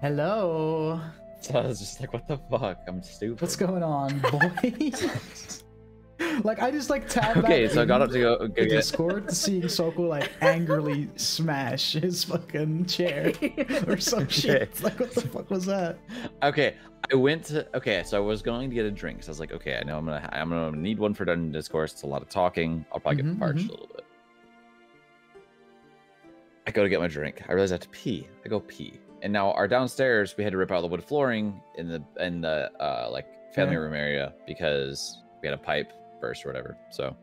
Hello. So I was just like, what the fuck? I'm stupid. What's going on, boys? like I just like tapped Okay, so I got up to go, get. Discord seeing Soko like angrily smash his fucking chair or some shit. Like what the fuck was that? Okay, I went to. Okay, so I was going to get a drink. So I was like, okay, I know I'm gonna. I'm gonna need one for Dungeon Discourse. It's a lot of talking. I'll probably Mhm, get parched mhm. a little bit. I go to get my drink. I realize I have to pee. I go pee, and now our downstairs we had to rip out the wood flooring in the in the uh like family Yeah. room area because we had a pipe burst or whatever. So,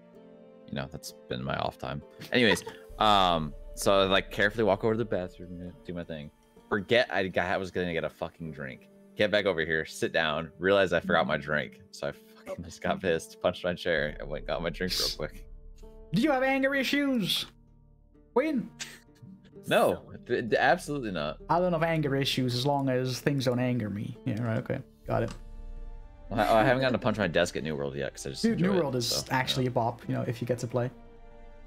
you know, that's been my off time. Anyways, um, so I like carefully walk over to the bathroom, do my thing. Forget I got I was gonna get a fucking drink. Get back over here, sit down, realize I forgot my drink. So I fucking just got pissed, punched my chair, and went got my drink real quick. Do you have anger issues? Win. No, d- d- absolutely not. I don't have anger issues as long as things don't anger me. Yeah, right. Okay, got it. I, I haven't gotten to punch my desk at New World yet because I just Dude, New World is so, actually know. a bop. You know, if you get to play.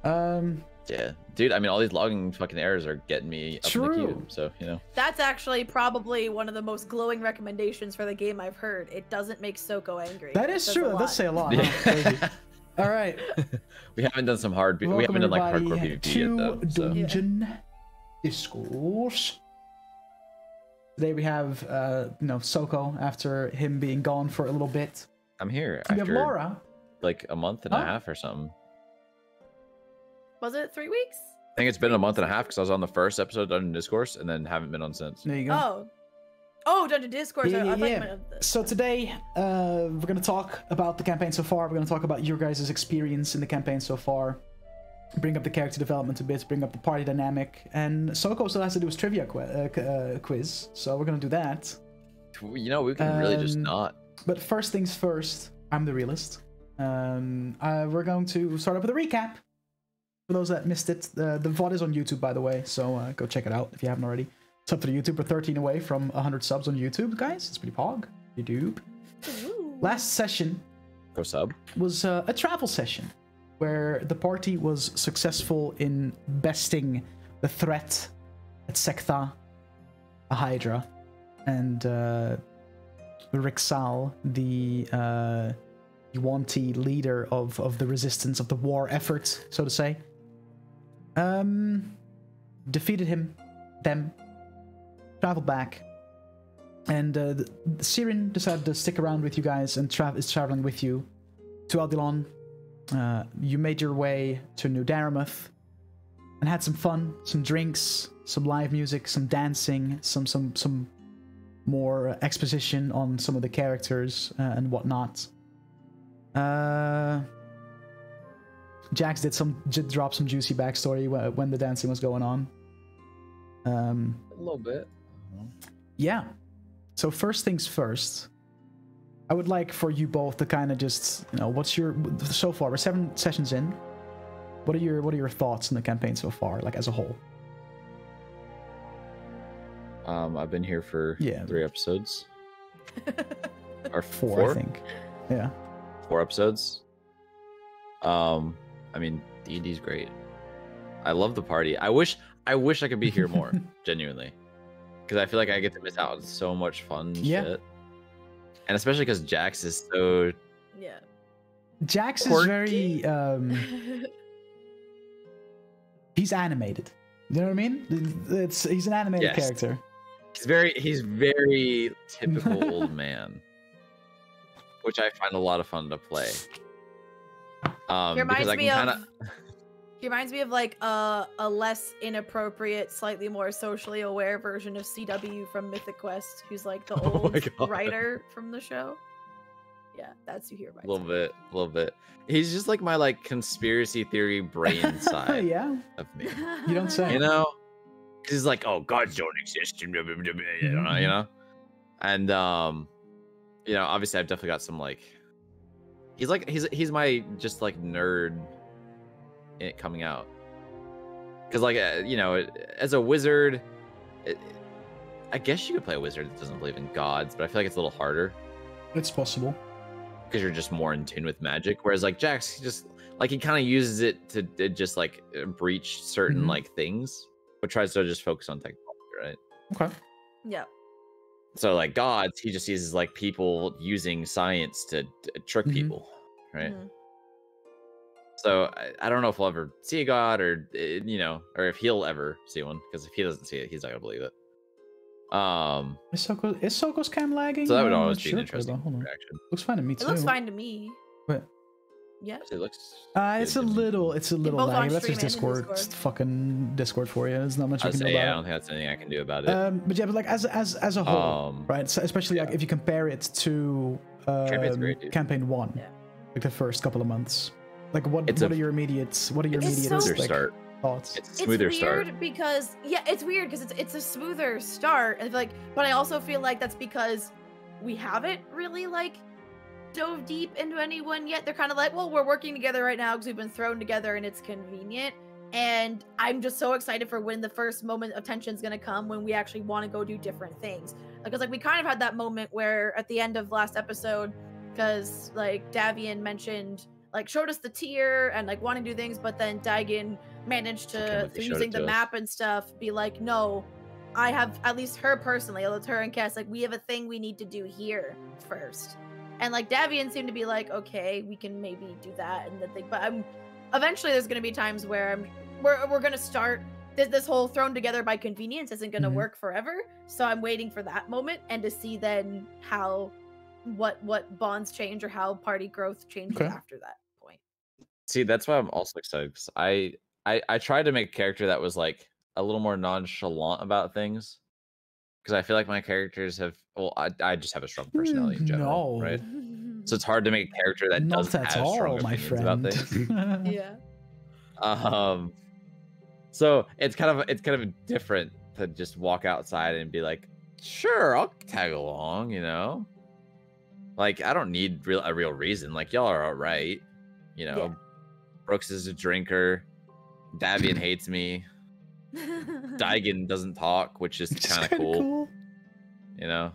Um, yeah, dude. I mean, all these logging fucking errors are getting me up in the True. queue. So you know, That's actually probably one of the most glowing recommendations for the game I've heard. It doesn't make Soko angry. that is true. a That does say a lot. huh? All right. we haven't done some hard. we haven't done like hardcore PvP to yet though. So. Dungeon Discourse. Today we have, uh, you know, Soko after him being gone for a little bit. I'm here We have Laura. like a month and Oh. a half or something. Was it three weeks? I think it's been a month and a half because I was on the first episode of Dungeon Discourse and then haven't been on since. There you go. Oh. Oh, Dungeon Discourse. Yeah, I- I yeah, thought yeah. meant the- So today, uh, we're gonna talk about the campaign so far. We're gonna talk about your guys' experience in the campaign so far. Bring up the character development a bit. Bring up the party dynamic. And Soko still has to do his trivia uh, qu- uh, quiz. So we're gonna do that. You know, we can really just Um, not. But first things first, I'm the realist. Um, uh, we're going to start up with a recap. For those that missed it, uh, the VOD is on YouTube, by the way, so uh, go check it out if you haven't already. It's up to the YouTube. We're 13 away from 100 subs on YouTube, guys. It's pretty pog. YouTube. Ooh. Last session Go sub. was uh, a travel session where the party was successful in besting the threat at Sekta, a Hydra, and uh, Rixal, the uh, Yuan-Ti leader of, of the resistance of the war effort, so to say. Um, defeated him, them, traveled back, and uh, Sirin decided to stick around with you guys and tra- is traveling with you to Aldilon. Uh, you made your way to New Daramuth and had some fun, some drinks, some live music, some dancing, some some some more exposition on some of the characters uh, and whatnot. Uh, Jax did some j- drop some juicy backstory wh- when the dancing was going on. Um, A little bit. yeah. So first things first, I would like for you both to kind of just, you know, what's your so far? We're seven sessions in. What are your what are your thoughts on the campaign so far, like as a whole? Um, I've been here for Yeah. three episodes or Four, four, I think. Yeah. four episodes. Um, I mean, D and D's great. I love the party. I wish I wish I could be here more, genuinely, because I feel like I get to miss out on so much fun Yeah. shit. And especially because Jax is so Yeah. Jax is very um he's animated. You know what I mean? It's he's an animated Yes. character. he's very he's very typical old man, which I find a lot of fun to play. Um, He because reminds I me can of. Kind He reminds me of like a a less inappropriate, slightly more socially aware version of CW from Mythic Quest, who's like the Oh old God. writer from the show. Yeah, that's who he reminds a little me bit, a little bit. He's just like my like conspiracy theory brain side yeah. of me. You don't say. You know, he's like, oh, gods don't exist, you know, you know, and um, you know, obviously, I've definitely got some like, he's like, he's he's my just like nerd, it coming out, because like, uh, you know, as a wizard, it, I guess you could play a wizard that doesn't believe in gods, but I feel like it's a little harder It's possible. because you're just more in tune with magic. Whereas like Jax, just like he kind of uses it to, to just like uh, breach certain Mhm. like things, but tries to just focus on technology, right? Okay. Yeah. So like gods, he just uses like people using science to, to trick Mhm. people, right? Mhm. So I, I don't know if we'll ever see a god or uh, you know, or if he'll ever see one. Because if he doesn't see it, he's not gonna believe it. Um, Is Soko is Soko's cam lagging? so that would always not be an interesting but reaction. Looks fine to me too. It too. looks fine to me. But Yeah. It looks. uh, it's a good to me. little, it's a little both laggy. That's stream just Discord. Discord. It's fucking Discord for you. There's not much I you can do about yeah, I don't think that's anything I can do about it. it. Um, but yeah, but like as as as a whole, Um, right? So especially like if you compare it to Campaign's um, great, campaign one, Yeah. like the first couple of months. Like what It's what a- are your immediate what are your It's immediate so- smoother like, start. thoughts? It's a It's smoother weird start. because yeah, it's weird because it's it's a smoother start. And like, but I also feel like that's because we haven't really like dove deep into anyone yet. They're kind of like, well, we're working together right now because we've been thrown together and it's convenient. And I'm just so excited for when the first moment of tension is gonna come when we actually want to go do different things. Because like we kind of had that moment where at the end of last episode, because like Davian mentioned like showed us the tier and like wanting to do things, but then Daigen managed to believe they through showed it using to the us. map and stuff be like, no, I have at least her personally, it's her and Kess, like we have a thing we need to do here first. And like Davian seemed to be like, okay, we can maybe do that and the thing, but I'm eventually there's gonna be times where I'm we're we're gonna start this this whole thrown together by convenience isn't gonna Mhm. work forever. So I'm waiting for that moment and to see then how what what bonds change or how party growth changes Okay. after that. See, that's why I'm also excited because I, I I tried to make a character that was like a little more nonchalant about things. Because I feel like my characters have well, I, I just have a strong personality in general, no. right? So it's hard to make a character that Not doesn't at have strong all, my opinions about things. yeah. Um, so it's kind of it's kind of different to just walk outside and be like, sure, I'll tag along, you know. Like I don't need real a real reason. Like y'all are all right, you know. Yeah. Brooks is a drinker. Davian hates me. Daigen doesn't talk, which is kind of kinda cool, you know.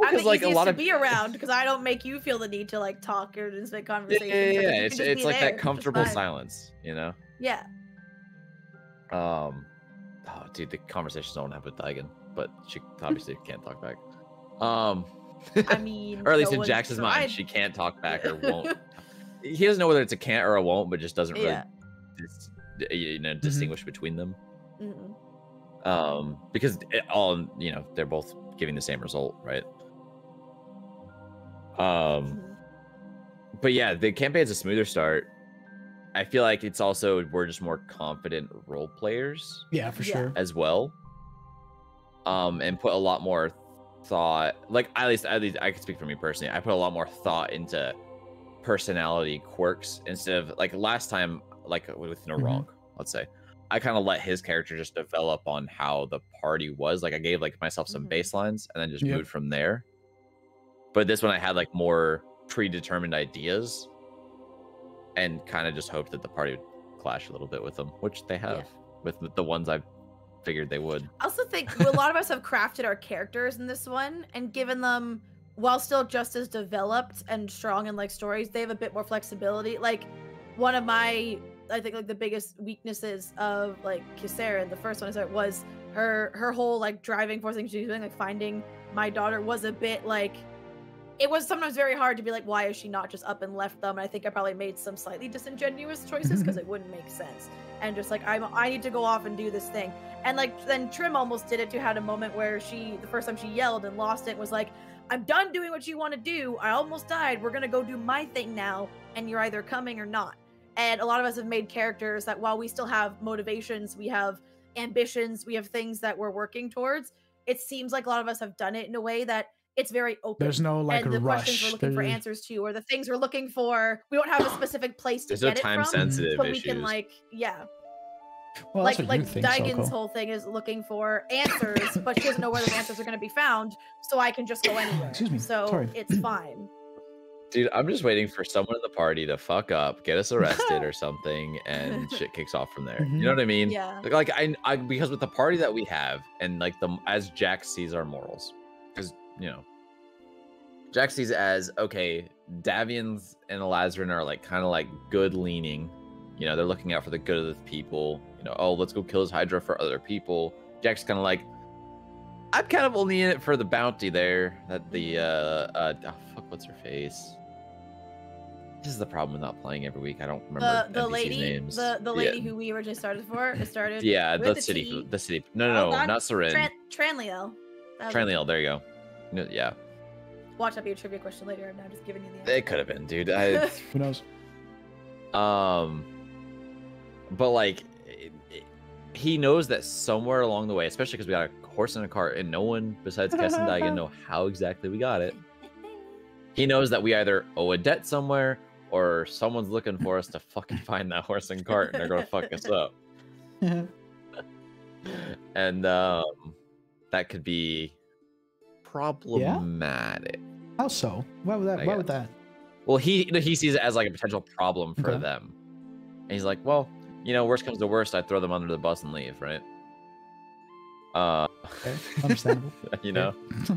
I'm Because the like a lot to of be around because I don't make you feel the need to like talk or just make yeah, conversation. yeah, yeah, yeah. It's it's like there, that comfortable silence, you know. Yeah. Um, oh, dude, the conversations I don't have with Daigen, but she obviously can't talk back. Um, I mean, or at least no in one's Jax's mind, she can't talk back or won't. He doesn't know whether it's a can't or a won't, but just doesn't really, Yeah. dis- you know, distinguish between them. Mm-mm. Um, because it all, you know, they're both giving the same result, right? Um, Mhm. but yeah, the campaign's a smoother start. I feel like it's also we're just more confident role players yeah, for sure. as well. Um, and put a lot more thought. Like at least, at least I can speak for me personally. I put a lot more thought into personality quirks instead of like last time, like with No Mhm. Wrong, let's say. I kind of let his character just develop on how the party was. Like I gave like myself some Mhm. baselines and then just Yep. moved from there. But this one I had like more predetermined ideas and kind of just hoped that the party would clash a little bit with them, which they have with the ones I figured they would. I also think a lot of us have crafted our characters in this one and given them, while still just as developed and strong in like stories, they have a bit more flexibility. Like one of my, I think like the biggest weaknesses of like Kisera, the first one I started, was her her whole like driving force thing she was doing, like finding my daughter was a bit like. It was sometimes very hard to be like, why is she not just up and left them? And I think I probably made some slightly disingenuous choices because it wouldn't make sense. And just like I'm, I need to go off and do this thing. And like then Trim almost did it too. Had a moment where she, the first time she yelled and lost it, was like, "I'm done doing what you want to do. I almost died. We're gonna go do my thing now, and you're either coming or not." And a lot of us have made characters that while we still have motivations, we have ambitions, we have things that we're working towards. It seems like a lot of us have done it in a way that it's very open. There's no like and the rush. questions we're looking for answers to, or the things we're looking for, we don't have a specific place to There's no get it time from. Mm-hmm. sensitive But we issues. can like, yeah, well, like like you think, Daigen's whole thing is looking for answers, but she doesn't know where those answers are going to be found. So I can just go anywhere. Excuse me, So sorry. it's fine. Dude, I'm just waiting for someone in the party to fuck up, get us arrested or something, and shit kicks off from there. You know mm-hmm. what I mean? Yeah. Like, like I, I, because with the party that we have, and like the as Jax sees our morals, because you know, Jax sees as okay, Davians and Elazarin are like kind of like good leaning. You know, they're looking out for the good of the people. You know, oh, let's go kill this Hydra for other people. Jack's kind of like, I'm kind of only in it for the bounty there. That the uh, uh oh, fuck, what's her face? This is the problem with not playing every week. I don't remember The the NPCs lady, names. the the lady yeah. who we originally started for, it started. Yeah, with the a city, T. the city. No, no, Hold no, on. not Sarin. Tran- Tranliel. Tranliel. There you go. No, Yeah, Watch that be a trivia question later. I'm now just giving you the answer. it could have been, dude. I, Who knows? Um, but like, it- it- he knows that somewhere along the way, especially because we got a horse and a cart, and no one besides Kess and Daigen know how exactly we got it. He knows that we either owe a debt somewhere, or someone's looking for us to fucking find that horse and cart, and they're gonna fuck us up. And um, that could be problematic. How so? Why would that? I Why would that? Well, he he sees it as like a potential problem for Okay. them, and he's like, "Well, you know, worst comes to worst, I throw them under the bus and leave, right?" Uh, Okay, understandable. you know,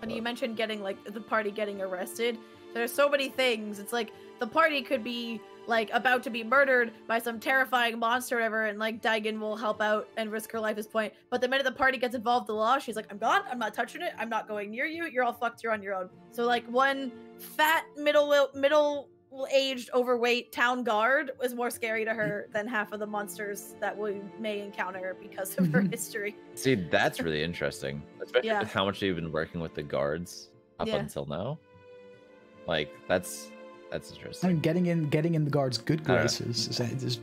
When you mentioned getting like the party getting arrested, there's so many things. It's like the party could be like about to be murdered by some terrifying monster or whatever, and like Daigen will help out and risk her life at this point. But the minute the party gets involved in the law, she's like, I'm gone, I'm not touching it, I'm not going near you, you're all fucked, you're on your own. So like one fat middle middle aged overweight town guard is more scary to her than half of the monsters that we may encounter because of her Mhm. history. see, that's really interesting, especially Yeah. with how much we've been working with the guards up Yeah. until now. Like, that's that's interesting. I interesting. mean, getting in, getting in the guard's good graces is, is,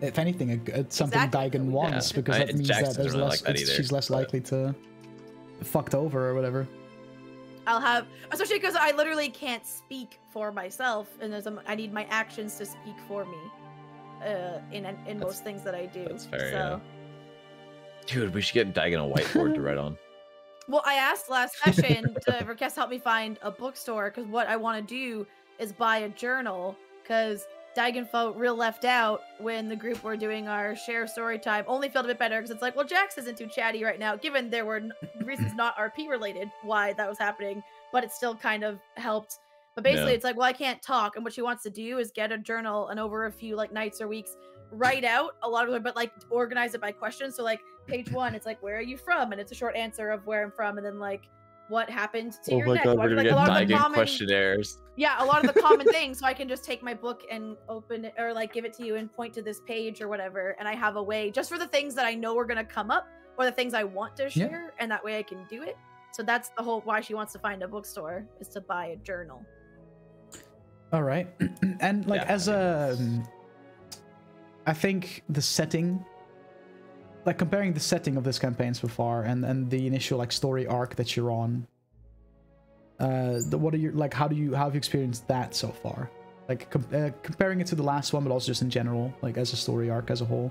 if anything, a, a- something Exactly. Daigen wants Yeah. because I- that means Jax that there's really less, like that either, she's less but- likely to fucked over or whatever. I'll have, especially because I literally can't speak for myself, and there's a, I need my actions to speak for me, uh, in in That's- most things that I do. that's fair, So, yeah. Dude, we should get Daigen a whiteboard to write on. well, I asked last session to for guests help me find a bookstore because what I want to do is buy a journal because Daigen felt real left out when the group were doing our share story time. Only felt a bit better because it's like, well, Jax isn't too chatty right now, given there were n- reasons not RP related why that was happening, but it still kind of helped. But basically, Yeah. it's like, well, I can't talk, and what she wants to do is get a journal and over a few like nights or weeks write out a lot of it, but like organize it by question. So like page one, it's like, where are you from? And it's a short answer of where I'm from, and then like what happened to your neck. What- like, a lot of the Daigen common- questionnaires. yeah, a lot of the common things. So I can just take my book and open it or like give it to you and point to this page or whatever. And I have a way just for the things that I know are gonna come up or the things I want to Yeah. share, and that way I can do it. So that's the whole why she wants to find a bookstore is to buy a journal. All right, and like Yeah, as I a, think um, I think the setting, like comparing the setting of this campaign so far, and and the initial like story arc that you're on. Uh, the, what are you like? How do you how have you experienced that so far? Like com- uh, comparing it to the last one, but also just in general, like as a story arc as a whole.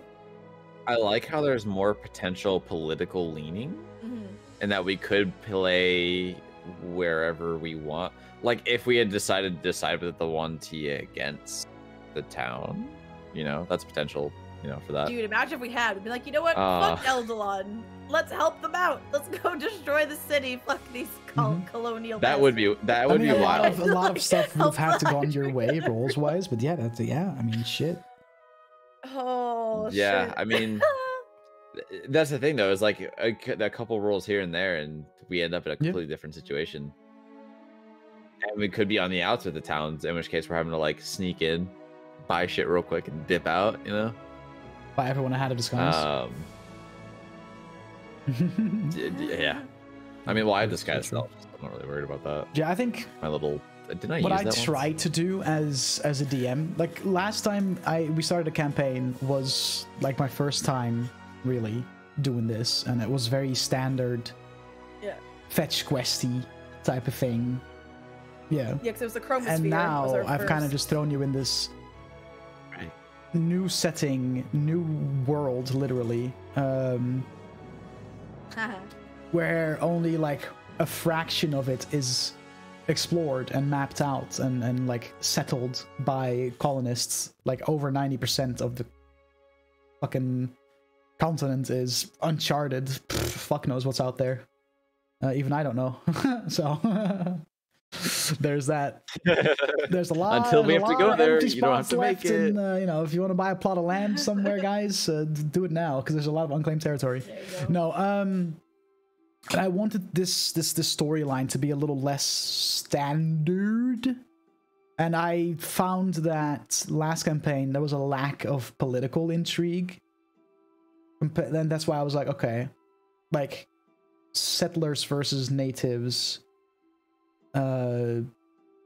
I like how there's more potential political leaning. Mhm. and that we could play wherever we want. Like if we had decided to decide with the yuan-ti against the town, you know, that's potential, you know, for that. Dude, imagine if we had. We'd be like, you know what? Uh. Fuck Eldalon. Let's help them out. Let's go destroy the city. Fuck these col- Mhm. colonial. that would be that I would mean, be wild. a lot of stuff would have had to Help gone your way rolls wise, but yeah, that's yeah. I mean, shit. Oh yeah, shit. I mean, that's the thing though. Is like a couple rolls here and there, and we end up in a completely different situation. And we could be on the outs of the towns, in which case we're having to like sneak in, buy shit real quick, and dip out. You know. By everyone I had a disguise. Um, d- d- yeah. I mean, well, I have That's disguise true. self. so I'm not really worried about that. yeah, I think My little. Didn't I what use I try once? to do as as a DM, like last time I we started a campaign was like my first time really doing this, and it was very standard, Yeah. fetch questy type of thing. Yeah, Yeah, because it was the chromosphere. and was now our I've kind of just thrown you in this Right. New setting, new world, literally, um, where only like a fraction of it is explored and mapped out and, and like settled by colonists. Like over 90% of the fucking continent is uncharted. Pff, fuck knows what's out there. Uh, even I don't know. so there's that. There's a lot. Until we have to go there, empty you don't have to make left in, it. uh, you know, if you want to buy a plot of land somewhere, guys, uh, do it now because there's a lot of unclaimed territory. There you go. No, um, and I wanted this this this storyline to be a little less standard, and I found that last campaign there was a lack of political intrigue. Compa- Then that's why I was like, okay, like settlers versus natives. Uh,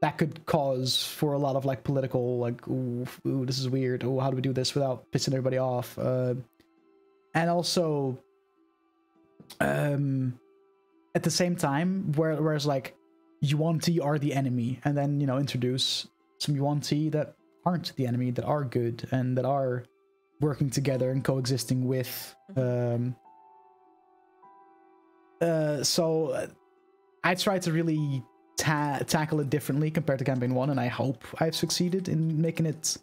that could cause for a lot of like political like ooh, ooh this is weird. Ooh how do we do this without pissing everybody off? Uh and also um at the same time where whereas like yuan-ti are the enemy and then you know introduce some yuan-ti that aren't the enemy that are good and that are working together and coexisting with um uh so uh, i try to really ta- tackle it differently compared to campaign one and i hope i've succeeded in making it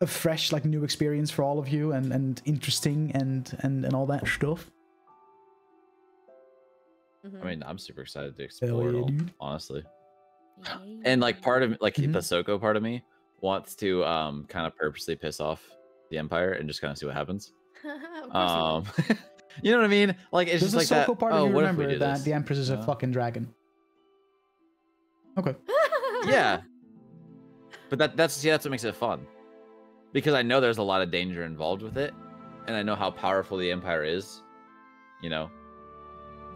a fresh like new experience for all of you and and interesting and and and all that stuff Mhm. I mean, I'm super excited to Hell explore it all, dude. honestly. Yay. And like part of like Mhm. the Soko part of me wants to um kind of purposely piss off the Empire and just kind of see what happens. Of Um, you know what I mean? Like it's There's just a like that. Soko part oh, of you what if we remember do that this? the Empress is a fucking dragon. Okay. Yeah, but that that's see that's what makes it fun, because I know there's a lot of danger involved with it, and I know how powerful the Empire is. You know,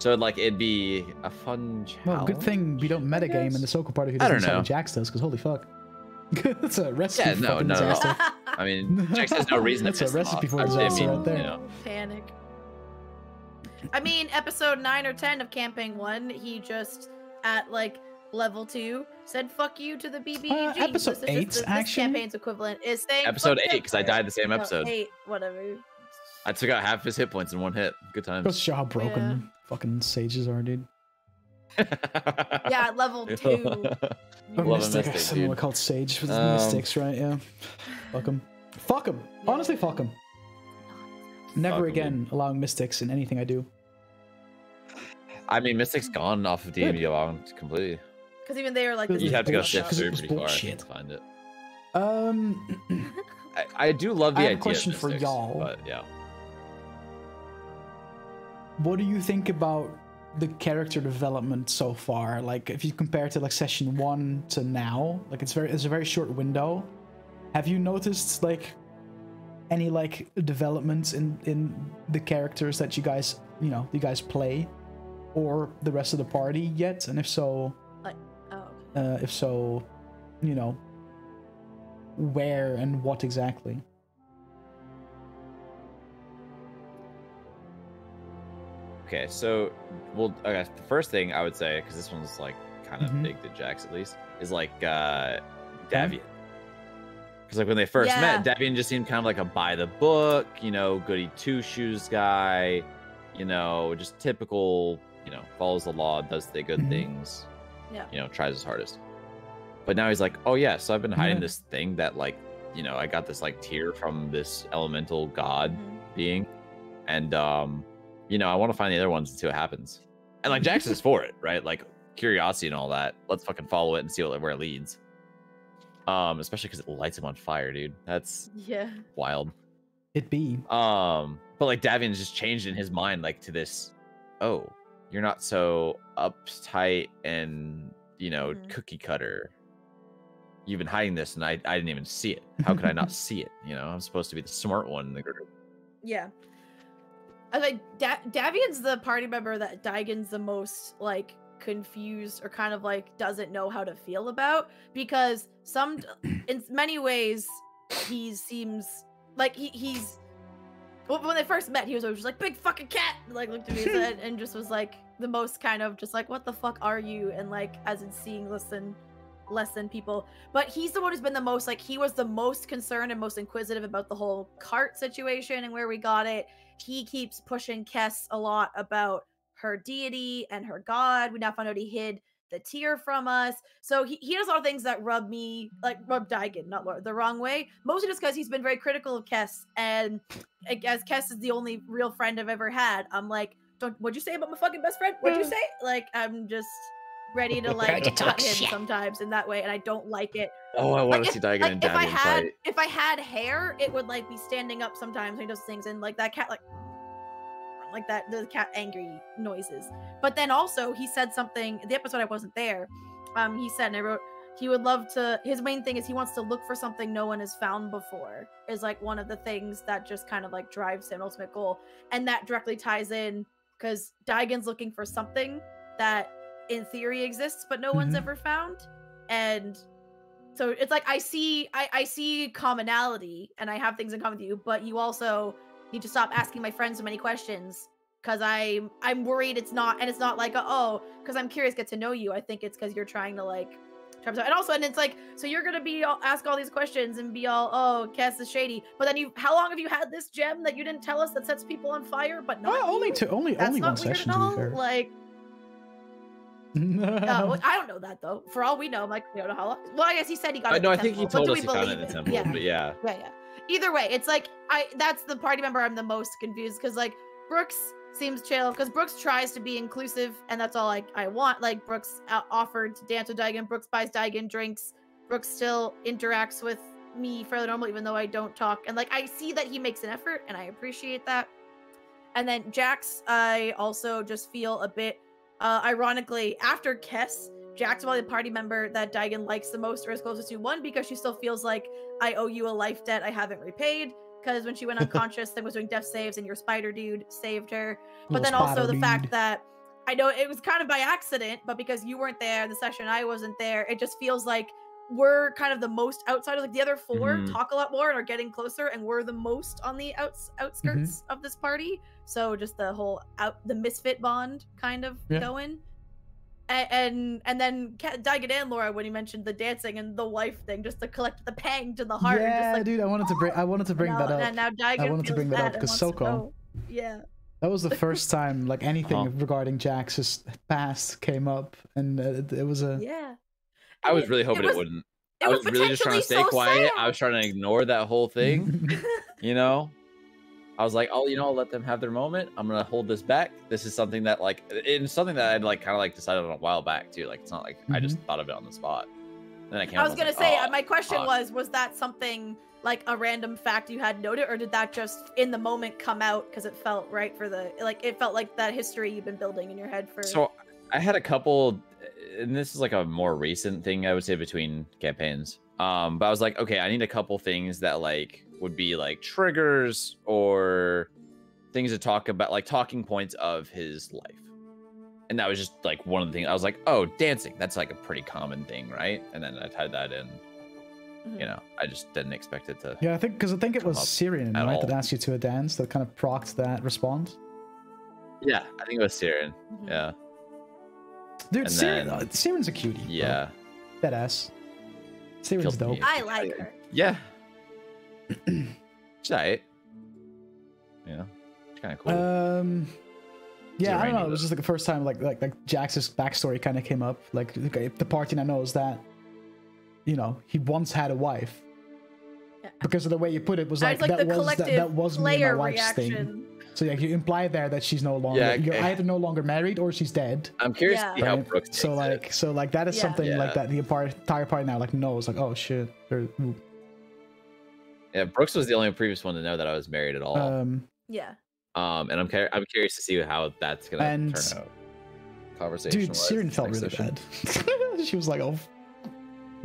so like it'd be a fun challenge. Well, good thing we don't I metagame in the Soko part of you I doesn't don't know. know. Jax does, because holy fuck. That's a recipe Yeah, for no, fucking no, no. I mean, Jax has no reason to That's a piss them recipe off. for I disaster mean, right there. You know, Panic. I mean, episode nine or ten of Camping one, he just at like level two said "fuck you" to the BBEG. Uh, episode This is just eight, this, this campaign's equivalent is saying episode "fuck eight, because I died the same No, episode. eight, whatever. I took out half his hit points in one hit. Good times. Goes to show how broken fucking sages are, dude. Yeah, level two. Or Love a Mystic, Mystic, someone dude. called Sage. But Um, Mystics, right? Yeah. Fuck them. Fuck them. Honestly, fuck him. Never Fuck 'em, again allowing Mystics in anything I do. I mean, Mystic's gone off of Good. D&D alone completely. Because even they are like, You is have to go bullshit. sift Because it through was pretty far bullshit. to find it. Um, I, I do love the I have a idea. question of for Mystics, y'all. But yeah, what do you think about the character development so far? Like, if you compare to like session one to now, like it's very it's a very short window. Have you noticed like any like developments in in the characters that you guys you know you guys play, or the rest of the party yet? And if so, uh, if so, you know, where and what exactly? Okay, so well, okay. The first thing I would say, because this one's like kind of Mhm. big to Jax at least, is like uh Davian. Because like when they first Yeah. met, Davian just seemed kind of like a by the book, you know, goody two shoes guy, you know, just typical, you know, follows the law, does the good Mhm. things, Yeah. you know, tries his hardest. But now he's like, oh yeah, so I've been hiding Yeah. this thing that like, you know, I got this like tear from this elemental god mhm. being and um you know i want to find the other ones and see what happens and like jax is for it right like curiosity and all that let's fucking follow it and see what, where it leads um especially because it lights him on fire dude that's yeah. wild It be um but like davian's just changed in his mind like to this oh you're not so uptight and you know Mhm. cookie cutter you've been hiding this and I, I didn't even see it how could i not see it you know i'm supposed to be the smart one in the group Yeah. I like da- Davian's the party member that Daigen's the most like confused or kind of like doesn't know how to feel about because some in many ways he seems like he, he's well, when they first met he was always just like big fucking cat like looked at me and, and just was like the most kind of just like what the fuck are you? and like as in seeing listen less than people. But he's the one who's been the most like he was the most concerned and most inquisitive about the whole cart situation and where we got it. He keeps pushing Kess a lot about her deity and her god. We now found out he hid the tear from us. So he, he does a lot of things that rub me like rub Daigen not Lord, the wrong way. Mostly just because he's been very critical of Kess. And as Kess is the only real friend I've ever had I'm like don't what'd you say about my fucking best friend what'd you say like I'm just ready to Ready like to talk him shit. sometimes in that way, and I don't like it. Oh, I want Like, to see Daigen Like and if I had fight. if I had hair, it would like be standing up sometimes when he does things, and like that cat like like that the cat angry noises. But then also he said something the episode I wasn't there. Um, he said and I wrote he would love to his main thing is he wants to look for something no one has found before is like one of the things that just kind of like drives him ultimate goal and that directly ties in because Daigen's looking for something that in theory exists but no one's Mhm. ever found and so it's like I see I, I see commonality and I have things in common with you but you also need to stop asking my friends so many questions because I'm I'm worried it's not and it's not like a, oh because I'm curious get to know you I think it's because you're trying to like try to- and also and it's like so you're gonna be all, ask all these questions and be all oh Kess is shady but then you how long have you had this gem that you didn't tell us that sets people on fire but not Well, only you? two, only That's only one weird session at all. be fair. Like, uh, well, I don't know that though. For all we know, I'm like, we don't know how long. Well, I guess he said he got Uh, it. no, I think he temple, but told us he found it in the temple, Yeah. but yeah. yeah, yeah. Either way, it's like I that's the party member I'm the most confused because like Brooks seems chill because Brooks tries to be inclusive and that's all I I want. Like Brooks uh, offered to dance with Daigen. Brooks buys Daigen drinks. Brooks still interacts with me fairly normal even though I don't talk. And like I see that he makes an effort and I appreciate that. And then Jax, I also just feel a bit uh ironically after Kess. Jax Jack's probably the party member that Daigen likes the most or is closest to. One, because she still feels like I owe you a life debt I haven't repaid. Because when she went unconscious, then was doing death saves, and your spider dude saved her. But then also the fact that I know it was kind of by accident, but because you weren't there, the session I wasn't there, it just feels like we're kind of the most outsiders. Like the other 4 Mhm. talk a lot more and are getting closer, and we're the most on the outs outskirts of this party. So just the whole out the misfit bond kind of Yeah. going. A- And and then Ka- Daigen and Laura when he mentioned the dancing and the wife thing, just to collect the pang to the heart. yeah, just like, dude, I wanted to bring I wanted to bring now, that up. And now Daigen wanted to bring that up because and 'cause wants Soko- Yeah. That was the first time like anything Huh. regarding Jax's past came up, and uh, it, it was a Yeah. I was really hoping it, was- wouldn't. It I was, was really just trying to stay so quiet. sad. I was trying to ignore that whole thing. you know i was like oh you know i'll let them have their moment i'm gonna hold this back this is something that like it's something that i'd like kind of like decided on a while back too like it's not like i just thought of it on the spot then i came I was and gonna like, say, "Oh, uh, my question fuck." was, was that something like a random fact you had noted, or did that just in the moment come out because it felt right for the like it felt like that history you've been building in your head for? so i had a couple and this is like a more recent thing i would say between campaigns um but i was like okay i need a couple things that like would be like triggers or things to talk about like talking points of his life and that was just like one of the things i was like oh dancing that's like a pretty common thing right and then i tied that in Mhm. you know i just didn't expect it to yeah, I think because I think it was Syrian at right that asked you to a dance that kind of procked that response. yeah i think it was Siren. Mhm. yeah Dude, And Syrian, then- uh, Syrian's a cutie. yeah dead ass. Syrian's Killed me. dope. I like her. yeah she's alright yeah she's kind of cool Um, yeah, I don't Rainy know. It was just like the first time, like like like Jax's backstory kind of came up. Like okay, the party now knows that, you know, he once had a wife. Yeah. Because of the way you put it was like, was like that the was that, that was me and my player wife's thing. Reaction. So yeah, you imply there that she's no longer Yeah, you're okay. either no longer married or she's dead. i'm curious Yeah. to see how right? brooks so like it. so like that is Yeah. something like that the entire entire party now like knows like oh shit. Or, yeah brooks was the only previous one to know that i was married at all Um, Yeah. Um, and I'm cur- I'm curious to see how that's gonna And- turn out. Conversation. dude, Syrian felt really bad. she was like, oh,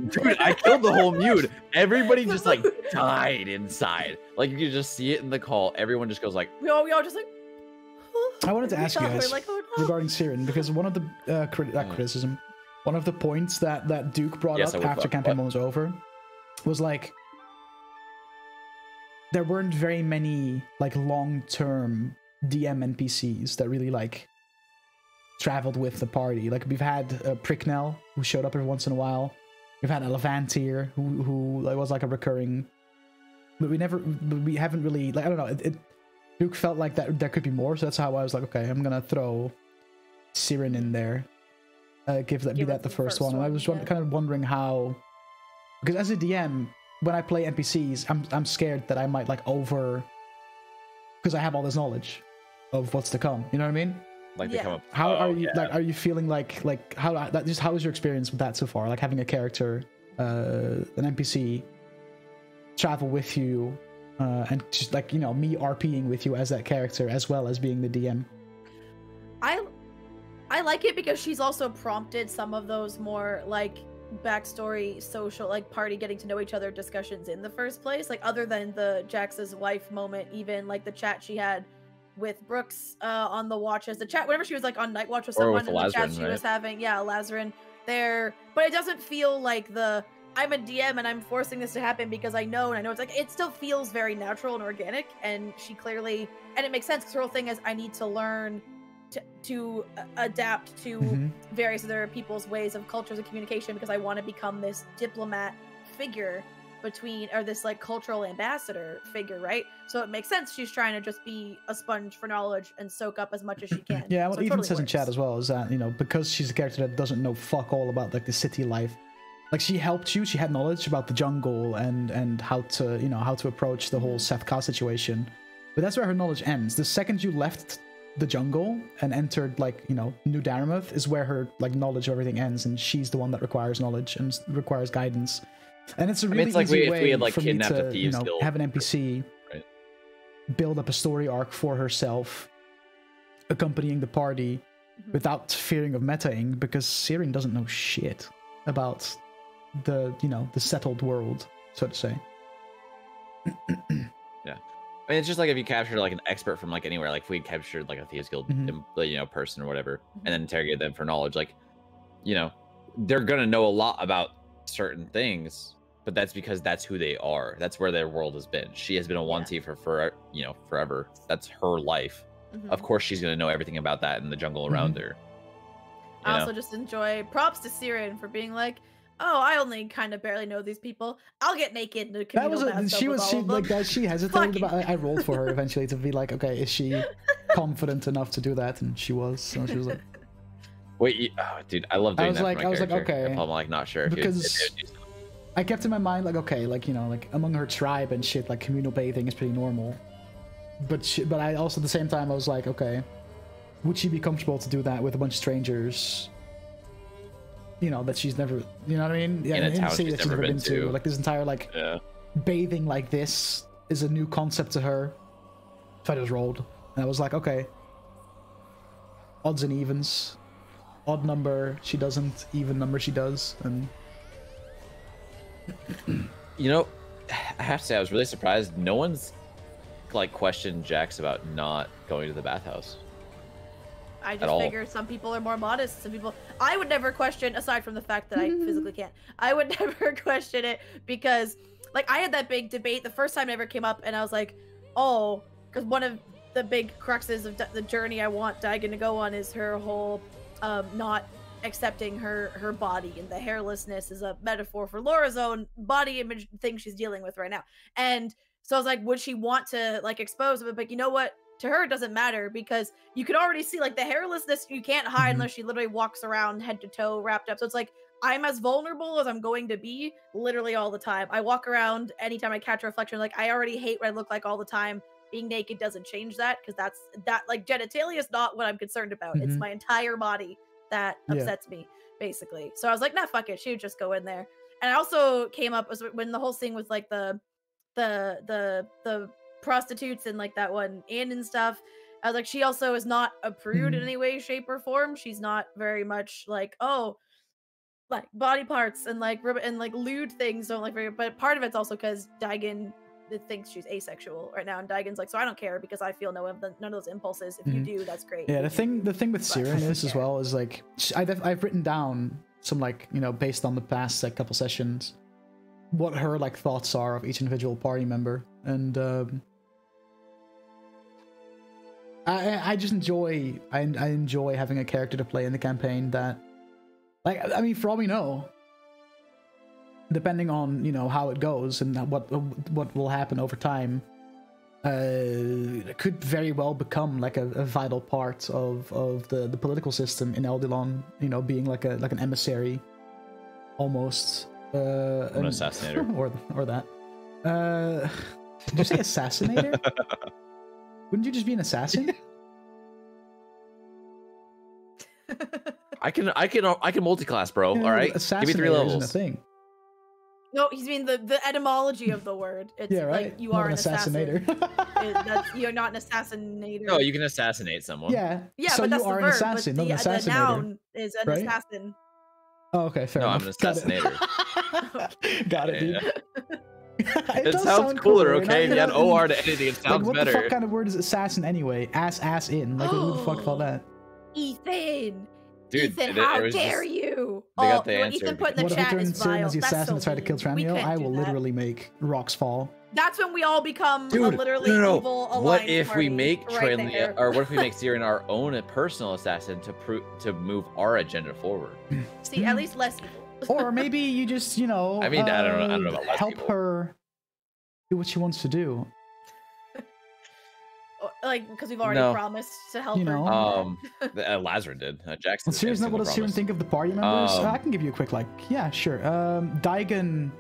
Dude, I killed the whole mute. Everybody just like died inside. Like you could just see it in the call. Everyone just goes like, We all we all just like. I wanted to We ask you guys like, oh, no. regarding Siren because one of the uh, crit- that Mm. criticism, one of the points that that Duke brought Yes, up after fuck- campaign what? one was over was like there weren't very many like long term DM NPCs that really like traveled with the party. Like we've had uh, Pricknell who showed up every once in a while. We've had a Levantir who who like, was like a recurring, but we never we haven't really like I don't know. It, it Duke felt like that there could be more, so that's how I was like, okay, I'm gonna throw Siren in there. Uh, give that Give be that the first, first one. And I was yeah. kind of wondering how, because as a DM, when I play NPCs, I'm I'm scared that I might like over, because I have all this knowledge of what's to come. You know what I mean? Like they come up. How oh, are you yeah. like? Are you feeling like like how that just how was your experience with that so far? Like having a character, uh, an NPC, travel with you, uh, and just like you know me RPing with you as that character as well as being the DM. I I like it because she's also prompted some of those more like backstory social like party getting to know each other discussions in the first place like other than the jax's wife moment even like the chat she had with brooks uh on the watch as the chat whenever she was like on night watch with someone with in the chat she right? was having yeah lazarin there but it doesn't feel like the i'm a dm and i'm forcing this to happen because i know and i know it's like it still feels very natural and organic and she clearly and it makes sense because her whole thing is i need to learn to, to uh, adapt to Mhm. various other people's ways of cultures and communication because I want to become this diplomat figure between or this like cultural ambassador figure, right? So it makes sense she's trying to just be a sponge for knowledge and soak up as much as she can. Yeah, so what it Ethan totally says in chat as well is that you know because she's a character that doesn't know fuck all about like the city life. Like she helped you, she had knowledge about the jungle and and how to you know how to approach the whole mm-hmm. Sethka situation, but that's where her knowledge ends. The second you left the jungle and entered like you know New Daramoth is where her like knowledge of everything ends, and she's the one that requires knowledge and requires guidance. And it's a mean, really it's like easy we- if way we had, like, for me to you know guild. have an NPC Right. build up a story arc for herself, accompanying the party Mhm. without fearing of metaing because Sirin doesn't know shit about the you know the settled world, so to say. Yeah. I mean, it's just like if you captured like an expert from like anywhere, like if we captured like a thieves guild, Mhm. you know, person or whatever, Mhm. and then interrogated them for knowledge, like, you know, they're gonna know a lot about certain things, but that's because that's who they are. That's where their world has been. She has been a yuan-ti for for you know forever. That's her life. Mhm. Of course, she's gonna know everything about that in the jungle around her. You I know? also just enjoy props to Siren for being like, oh, I only kind of barely know these people. I'll get naked in a That was a, she was she like that she hesitated Fucking- about I, I rolled for her eventually to be like okay is she confident enough to do that and she was so she was like Wait, you, oh, dude, I love I doing was that. like- for my I was like, okay, I'm like not sure if you- if because- I kept in my mind like okay like you know like among her tribe and shit like communal bathing is pretty normal but she, but I also at the same time I was like okay would she be comfortable to do that with a bunch of strangers you know that she's never you know what I mean yeah In a town city she's that she's never never been been to to. like this entire like yeah. bathing like this is a new concept to her. So I just rolled, and I was like, okay. Odds and evens. Odd number she doesn't, even number she does, and You know, I have to say, I was really surprised. No one's like questioned Jax about not going to the bathhouse. I just all. figure some people are more modest. Some people, I would never question, aside from the fact that I physically can't, I would never question it because, like, I had that big debate the first time it ever came up, and I was like, oh, because one of the big cruxes of the journey I want Daigen to go on is her whole um, not accepting her her body, and the hairlessness is a metaphor for Laura's own body image thing she's dealing with right now. And so I was like, would she want to like expose it? But you know what? To her, it doesn't matter because you can already see like the hairlessness you can't hide Mhm. unless she literally walks around head to toe wrapped up. So it's like I'm as vulnerable as I'm going to be literally all the time. I walk around anytime I catch a reflection, like I already hate what I look like all the time. Being naked doesn't change that because that's that like genitalia is not what I'm concerned about. It's Mhm. my entire body that Yeah. upsets me, basically. So I was like, nah, fuck it. She would just go in there. And I also came up was when the whole thing was like the the the the prostitutes and like that one and and stuff. I was like, she also is not a prude in Mhm. any way, shape, or form. She's not very much like, oh, like body parts and like and like lewd things don't like very. But part of it's also because Daigen thinks she's asexual right now, and Daigen's like, so I don't care because I feel no of the, none of those impulses. If Mhm. you do, that's great. yeah. The thing, the thing with Siren is as well is like I def- I've written down some like you know based on the past like couple sessions, what her like thoughts are of each individual party member, and um, I I- I just enjoy I I enjoy having a character to play in the campaign that, like I mean for all we know, depending on you know how it goes and what what will happen over time, uh, could very well become like a, a vital part of of the the political system in Eldilon. You know, being like a like an emissary, almost. Uh, An and- assassinator. or or that. Uh, did you say assassinator? Wouldn't you just be an assassin? I can I can I can multi-class, bro. Yeah, All right, give me three assassinator a levels. thing. No, he's mean the the etymology of the word. It's yeah, right. like you Not are an an assassin. assassinator. It- you're not an assassinator. No, you can assassinate someone. yeah. yeah, so but that's you are the an verb. assassin, but not the, an the noun is an right? assassin. Oh, okay, fair No, I'm enough. an Got it. assassinator. Got it, dude. It, does sounds sound cooler, and I okay? If you add OR to anything, it Like, sounds what the better. fuck kind of word is assassin anyway? Ass, ass in. Like, who the fuck called that? Ethan. Dude, Ethan, it- how it dare just- you? they got oh, the what answer Ethan put in the What if it chat is turns vile. as the That's assassin so to try to kill mean. Tranio? I will that. literally make rocks fall. That's when we all become a Dude, literally no, no, no. evil What if we make right Tranlia, or what if we make Siren our own personal assassin to prove to move our agenda forward? See, at least less evil. Or maybe you just, you know, I mean, I don't know- I don't know uh, about less help people. her do what she wants to do. Or, like because we've already No. promised to help You her. know. Um, the, uh, Lazarus did. Uh, Jackson. Well, seriously, what does Siren think of the party members? Um, I can give you a quick, like, yeah, sure. Um, Daigon,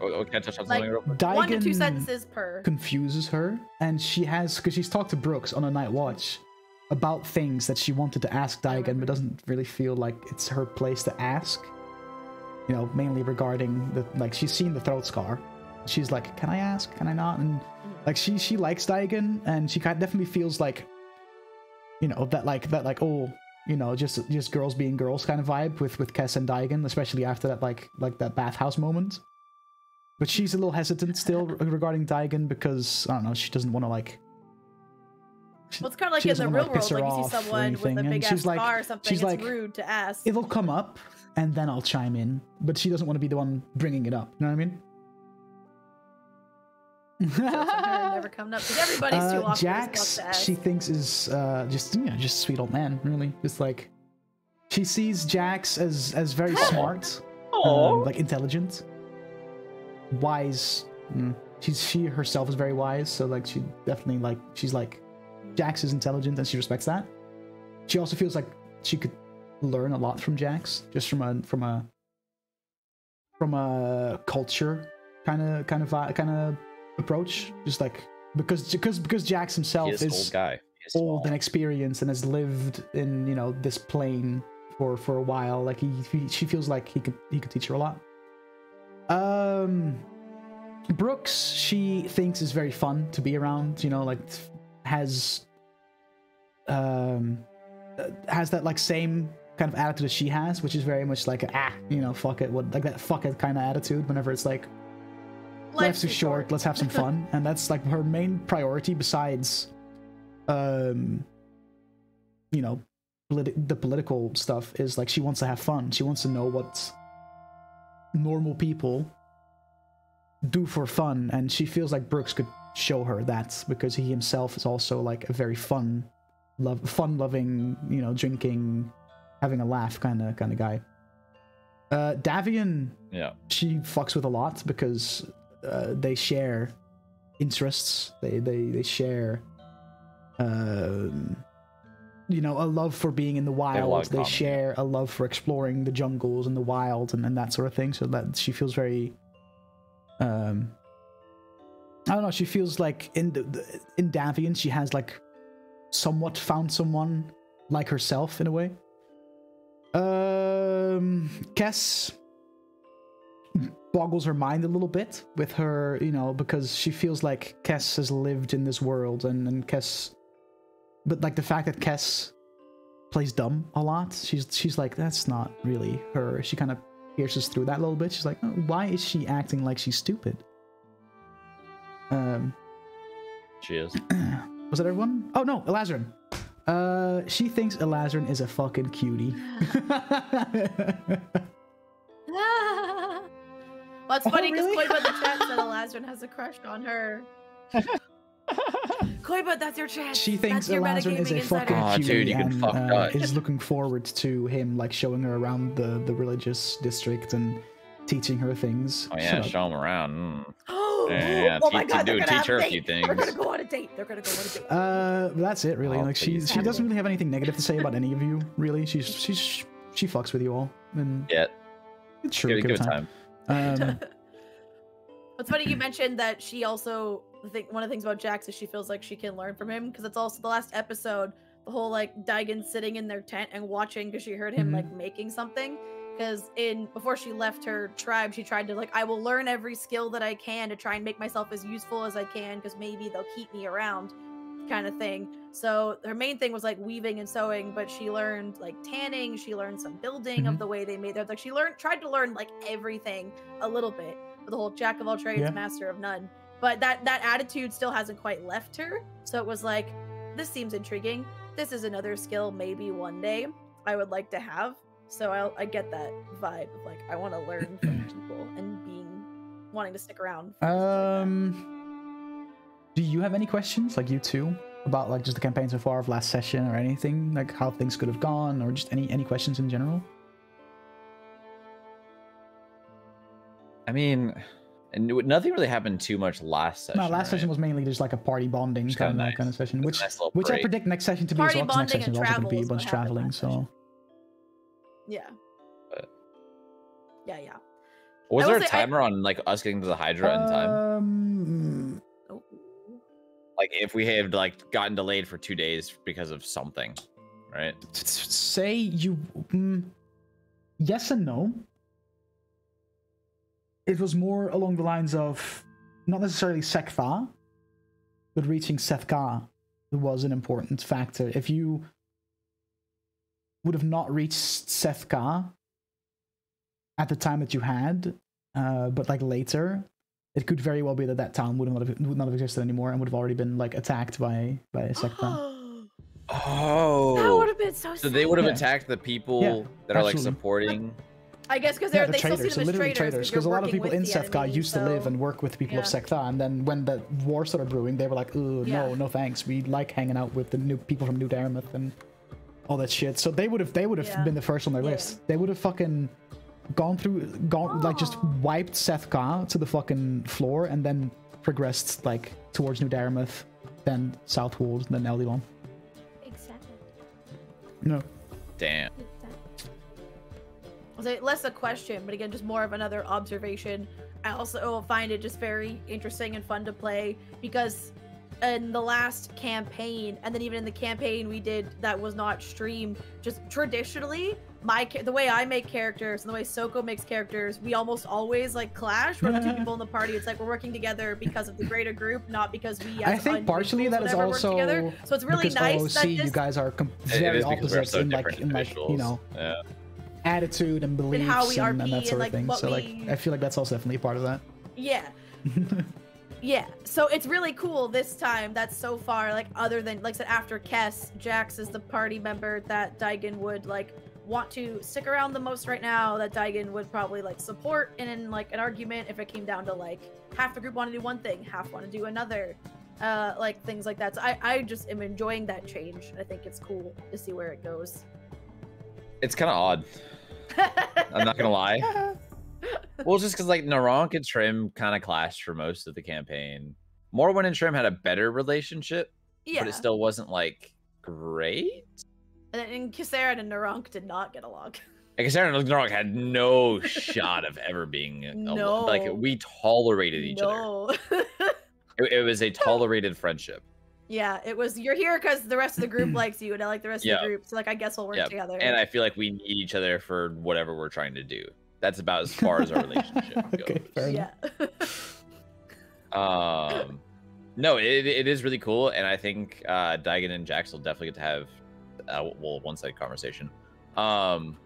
Oh, oh, can I touch on Like, something real quick? Daigon One to two sentences per. confuses her, and she has because she's talked to Brooks on a night watch about things that she wanted to ask Daigon, but doesn't really feel like it's her place to ask. You know, mainly regarding the like she's seen the throat scar. She's like, "Can I ask? Can I not?" And like she she likes Daigon, and she kind of definitely feels like, you know, that like that like oh. You know, just just girls being girls kind of vibe with with Kess and Daigon, especially after that like like that bathhouse moment. But she's a little hesitant still regarding Daigon because I don't know, she doesn't want to like. Well, it's kind of like she in the real like, world, like you see someone with a big ass like- car or something. she's it's like, rude to ask. It'll come up, and then I'll chime in. But she doesn't want to be the one bringing it up. You know what I mean? Jokes on her never coming up because everybody's too Uh, awkward Jax, she thinks is uh, just you know just sweet old man, really. Just like she sees Jax as as very smart, um, like intelligent, wise. Mm. She's she herself is very wise, so like she definitely like she's like Jax is intelligent and she respects that. She also feels like she could learn a lot from Jax, just from a from a from a culture kind of kind of kind of approach. Just like because because because Jax himself is is old guy. Is old and experienced and has lived in you know this plane for for a while like he, he she feels like he could he could teach her a lot um brooks she thinks is very fun to be around you know like has um uh, has that like same kind of attitude that she has which is very much like a, ah you know fuck it what like that fuck it kind of attitude whenever it's like life's too short. Let's have some fun, and that's like her main priority. Besides, um, you know, politi- the political stuff is like she wants to have fun. She wants to know what normal people do for fun, and she feels like Brooks could show her that because he himself is also like a very fun, love, fun-loving, you know, drinking, having a laugh kind of kind of guy. Uh, Davian Yeah. she fucks with a lot because uh, they share interests. They they they share, um, you know, a love for being in the wild. They common, share a love for exploring the jungles and the wild and, and that sort of thing. So that she feels very, um, I don't know. She feels like in the, the in Davian, she has like somewhat found someone like herself in a way. Um, Kess boggles her mind a little bit with her, you know, because she feels like Kess has lived in this world and, and Kess but like the fact that Kess plays dumb a lot, she's she's like, that's not really her. She kind of pierces through that a little bit. She's like, oh, why is she acting like she's stupid? Um She is. was that everyone? Oh no, Elazarin. Uh she thinks Elazarin is a fucking cutie. well, it's Oh, funny because really? Koiba the chat said Elazarin has a crush on her. Koiba, that's your chance. She thinks that's your Elazarin is a metagaming fucking insider. Aw, cutie dude, you can and fuck uh, that. is looking forward to him like showing her around the, the religious district and teaching her things. Oh yeah, Shut up. show him around. Mm. Oh, Yeah, oh my teach- god, they're dude, gonna teach her a date. few They're gonna things. go on a date. They're gonna go on a date. Uh, that's it really. Oh, like she she doesn't really have anything negative to say about any of you. Really, she's she's she fucks with you all, and Yeah, it's sure give, it- good give it time. time. Um, It's funny you mentioned that she also. Think one of the things about Jax is she feels like she can learn from him because it's also the last episode. the whole like Daigen sitting in their tent and watching because she heard him Mhm. like making something. Because in before she left her tribe, she tried to like I will learn every skill that I can to try and make myself as useful as I can because maybe they'll keep me around, kind of thing. So her main thing was like weaving and sewing, but she learned like tanning. She learned some building of Mhm. the way they made their like she learned tried to learn like everything a little bit. The whole jack of all trades, Yeah. master of none. But that that attitude still hasn't quite left her. So it was like, this seems intriguing. This is another skill maybe one day I would like to have. So I I get that vibe of like I want to learn from people and being wanting to stick around. for reasons like. Um, do you have any questions, like you too, about like just the campaign so far of last session or anything, like how things could have gone, or just any any questions in general? I mean, and nothing really happened too much last session. no, last right? session was mainly just like a party bonding Which kind of, kinda nice. kind of session, which nice little which I predict next session to be Party as well. 'cause Next bonding session and is also going to be a bunch of traveling, so session. yeah. But- Yeah, yeah. Was I there will a say I- timer on like us getting to the Hydra in time? Um, Like if we had like gotten delayed for two days because of something, right? say you mm, yes and no it was more along the lines of not necessarily Sektha, but reaching Sethka was an important factor. If you would have not reached Sethka at the time that you had, uh, but like later, it could very well be that that town would not have would not have existed anymore and would have already been like attacked by by Sektha. Oh, that would have been so. so they would have Yeah. attacked the people Yeah, that are like supporting. I guess because yeah, they're the they still see them as literally traders traders, because because a lot of people in Sethka Sethka used to live and work with the people of yeah. Sektha, and then when the war started brewing, they were like, "Ooh, no, Yeah. no thanks. We like hanging out with the new people from New Dartmouth and all that shit." So they would have, they would have Yeah. been the first on their Yeah. list. They would have fucking gone through, gone like just Oh. wiped Sethka to the fucking floor, and then progressed like towards New Dartmouth, then Southwold, then Eldilon. Exactly. No, Damn. was it less a question, but again, just more of another observation. I also find it just very interesting and fun to play because in the last campaign, and then even in the campaign we did that was not streamed, just traditionally, my the way I make characters and the way Soko makes characters, we almost always like clash. Where the two people in the party, it's like we're working together because of the greater group, not because we. As I think partially that is individuals, together. also So it's really because nice OOC, that you guys are com- It- it very is opposites so in like in like you know Yeah. attitude and beliefs how we and, and RP that and, sort like, of thing. what So like I feel like that's also definitely part of that. Yeah. Yeah, so it's really cool this time that so far, like other than like I said after Kess, Jax is the party member that Daigen would like want to stick around the most right now, that Daigen would probably like support in, in like an argument if it came down to like half the group want to do one thing, half want to do another. Uh like things like that. So I, I just am enjoying that change. I think it's cool to see where it goes. It's kind of odd. I'm not gonna lie. Well, just because like Naronk and Trim kind of clashed for most of the campaign. Morwen and Trim had a better relationship, yeah. but it still wasn't like great. and, and Kisaren and Naronk did not get along. Like Sarah and Naronk had no shot of ever being alone. like we tolerated each other. no. It, it was a tolerated friendship. Yeah, it was. You're here because the rest of the group likes you, and I like the rest of the group. So like, I guess we'll work Yeah, together. And I feel like we need each other for whatever we're trying to do. That's about as far as our relationship goes. Okay, fair yeah. Um, no, it, it is really cool, and I think uh, Daigen and Jax will definitely get to have uh, well one sided conversation um,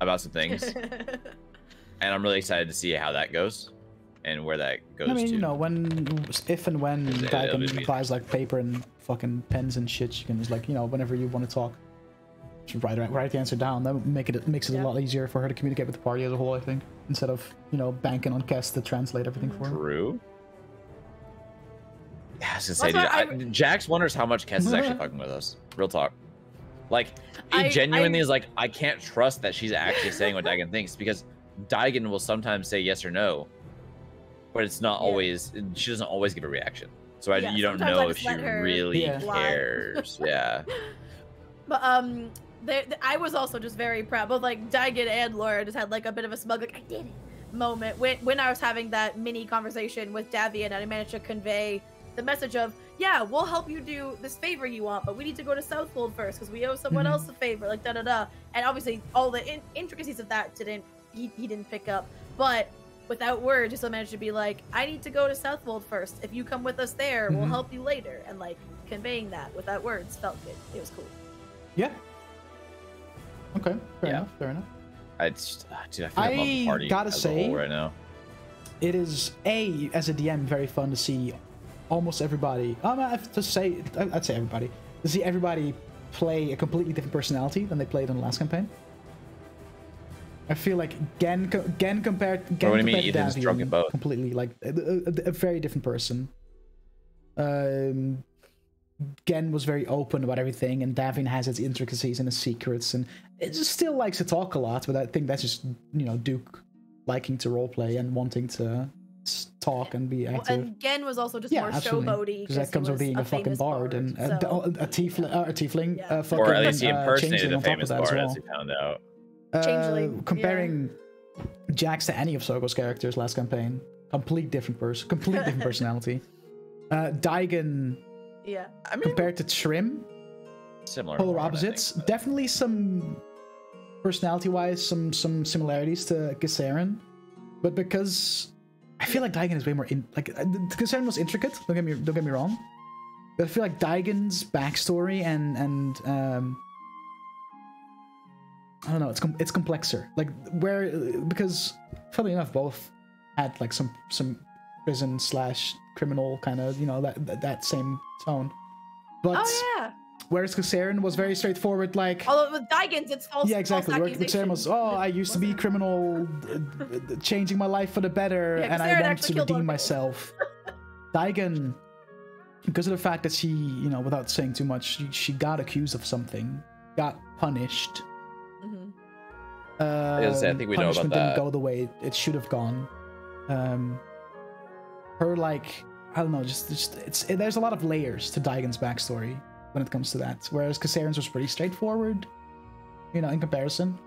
about some things, and I'm really excited to see how that goes and where that goes I mean, to. you know, when if and when It'll- it'll be- Daigen buys like paper and fucking pens and shit, you can just like you know whenever you want to talk, just write write the answer down. That make it makes it Yeah. a lot easier for her to communicate with the party as a whole. I think instead of you know banking on Kess to translate everything for her. True. Yeah, I was gonna say, dude, why I, Jax wonders how much Kess is actually fucking with us. Real talk. Like, he I- genuinely I- is like, I can't trust that she's actually saying what Daigen thinks because Daigen will sometimes say yes or no, but it's not Yeah. always. She doesn't always give a reaction. So I, Yeah, you don't know if she her really Yeah. cares. yeah. But um, there, th- I was also just very proud. Both like Daigen and Laura just had like a bit of a smug, like I did it moment when when I was having that mini conversation with Davian, and I managed to convey the message of yeah, we'll help you do this favor you want, but we need to go to Southwold first because we owe someone Mhm. else a favor, like da da da. And obviously, all the in- intricacies of that didn't he, he didn't pick up, but without words, he still managed to be like, I need to go to Southwold first. If you come with us there, we'll Mhm. help you later. And like conveying that without words felt good. It was cool. Yeah. Okay, fair Yeah. enough. Fair enough. I just, ah, dude, I feel like I love the party gotta as a say- whole right now. It is a as a DM very fun to see almost everybody. Um, I have to say, I- I'd say everybody to see everybody play a completely different personality than they played in the last campaign. I feel like Gen Gen compared Gen what do you mean? compared to Ethan's drunk in both? completely like a, a- a very different person. Um, Gen was very open about everything, and Davin has its intricacies and its secrets, and it just still likes to talk a lot. But I think that's just you know Duke liking to roleplay and wanting to talk and be Well, active. and Gen was also just yeah, more absolutely. showboaty Because that comes with being a, fucking famous bard, and a, so- a, a tiefling, uh, a tiefling, Yeah. uh, fucking, Or at least he uh, impersonated changeling a of famous that as bard, well. as he found out. Uh, Changeling, yeah. comparing Jax to any of Soko's characters last campaign, complete different person, complete different personality. Uh, Daigen yeah. I mean, compared to Trim, similar. polar more, I think, opposites. but- Definitely some personality-wise, some some similarities to Gissaren, but because I feel like Daigen is way more in like uh, Gissaren was intricate. Don't get me don't get me wrong, but I feel like Daigen's backstory and and um. I don't know. It's com- it's complexer. Like where because, funny enough, both had like some some prison slash criminal kind of you know that that, that same tone. But Oh yeah. whereas Kasarin was very straightforward, like Although with Daigens, it's false. yeah, exactly. False Where Kasarin was, oh, I used to be criminal, uh, changing my life for the better, Yeah, and I Kasarin want to killed a lot redeem myself. Daigen, because of the fact that she, you know, without saying too much, she, she got accused of something, got punished. Mm-hmm. Uh, was say, I think we know about punishment that. didn't go the way it should have gone. Um, her like I don't know, just, just it's it, there's a lot of layers to Daigen's backstory when it comes to that, whereas Kasarin's was pretty straightforward, you know, in comparison.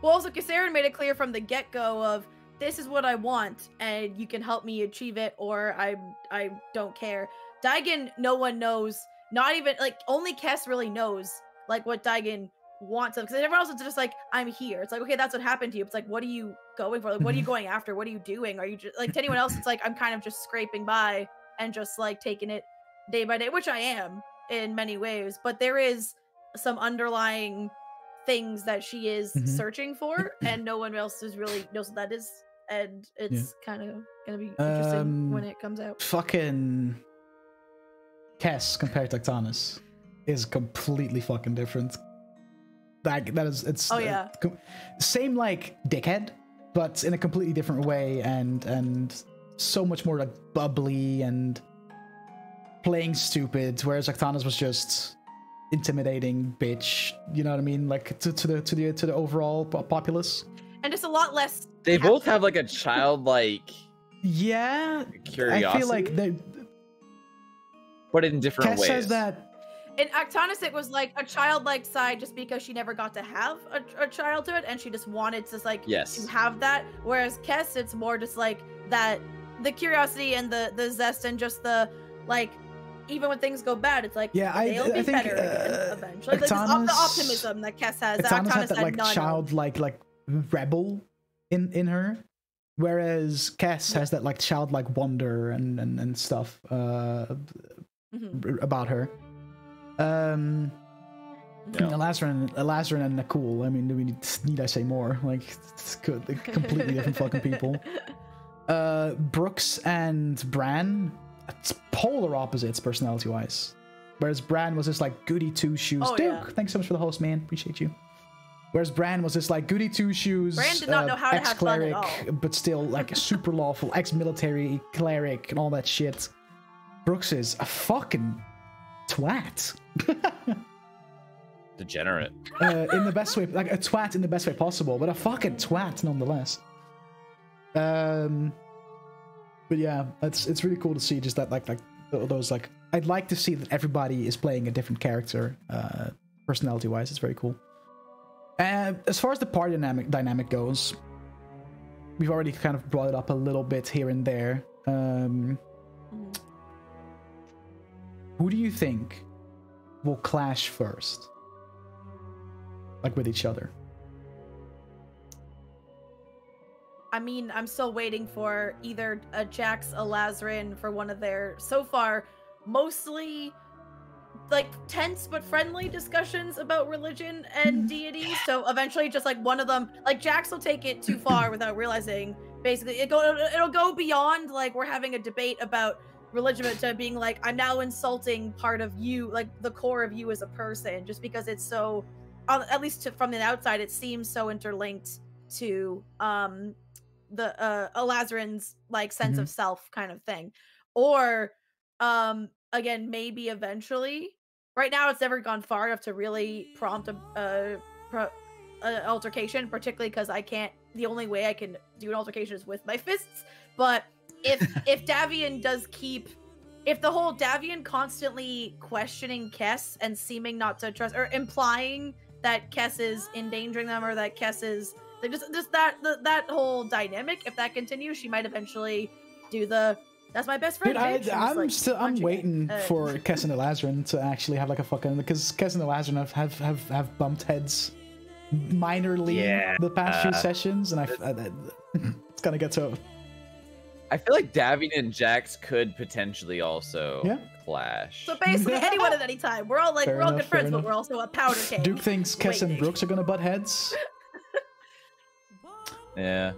Well, also, Kasarin made it clear from the get go of this is what I want, and you can help me achieve it, or I I don't care. Daigen, no one knows. Not even like only Kess really knows like what Daigen wants because everyone else is just like I'm here. It's like okay, that's what happened to you. It's like what are you going for? Like what are you Mhm. going after? What are you doing? Are you just like to anyone else? It's like I'm kind of just scraping by and just like taking it day by day, which I am in many ways. But there is some underlying things that she is Mhm. searching for, and no one else is really knows what that is. And it's kind of gonna be interesting Um, when it comes out. Fucking Kess compared to Octanus is completely fucking different. That that is it's Oh, uh, yeah. com- same like dickhead, but in a completely different way and and so much more like bubbly and playing stupid, whereas Octanus was just intimidating bitch. You know what I mean? Like to, to the to the to the overall populace. And just a lot less. They happy. both have like a childlike Yeah, curiosity, I feel like they, but in different Kess ways. says that In Octanus, it was like a childlike side just because she never got to have a, a childhood and she just wanted to like Yes. to have that. Whereas Kess, it's more just like that the curiosity and the the zest and just the like even when things go bad, it's like Yeah, I- they'll I be think, better uh, again eventually. Like, Octanus- the optimism that Kess has, that Octanus had that like none childlike like rebel in in her, whereas Kess has that like childlike wonder and and, and stuff uh, Mhm. r- about her. Um, Yeah. Elazarin, Elazarin and Nakul. I mean, do we need, need I say more? Like, it's good, they're completely different fucking people. Uh, Brooks and Bran, it's polar opposites personality wise. Whereas Bran was just like goody two shoes. Oh, Duke, yeah. thanks so much for the host, man. Appreciate you. Whereas Bran was just like goody two shoes. Bran did not know how to have fun at ex-cleric, but still like a super lawful ex-military cleric and all that shit. Brooks is a fucking twat. Degenerate. uh, in the best way, like a twat in the best way possible, but a fucking twat nonetheless. Um, but yeah, it's it's really cool to see just that like like those like I'd like to see that everybody is playing a different character, uh, personality wise. It's very cool. And as far as the party dynamic dynamic goes, we've already kind of brought it up a little bit here and there. Um. Who do you think will clash first? Like with each other. I mean, I'm still waiting for either a Jax, a Lazarin for one of their so far mostly like tense but friendly discussions about religion and mm. deity. So eventually, just like one of them, like Jax will take it too far without realizing. Basically, it go it'll go beyond like we're having a debate about religion to being like I'm now insulting part of you, like the core of you as a person, just because it's so, at least to, from the outside, it seems so interlinked to um the uh like sense of self kind of thing. Or um again maybe eventually. Right now it's never gone far enough to really prompt a a, pro, a altercation, particularly cuz I can't the only way I can do an altercation is with my fists. But if if Davian does keep if the whole Davian constantly questioning Kess and seeming not to trust or implying that Kess is endangering them or that Kess is like just just that the, that whole dynamic. If that continues, she might eventually do the. That's my best friend. Dude, I, bitch," and just, I'm like, still I'm waiting Uh, for Kess and Elazarin to actually have like a fucking because Kess and Elazarin have, have have have bumped heads minorly Yeah. the past few Uh, sessions, and I, I, I it's gonna get to I feel like Davin and Jax could potentially also Yeah. clash. So basically, anyone at any time. We're all like Fair we're all enough, good friends, fair but we're also a powder keg. Duke thinks Kess and. Brooks are gonna butt heads. yeah.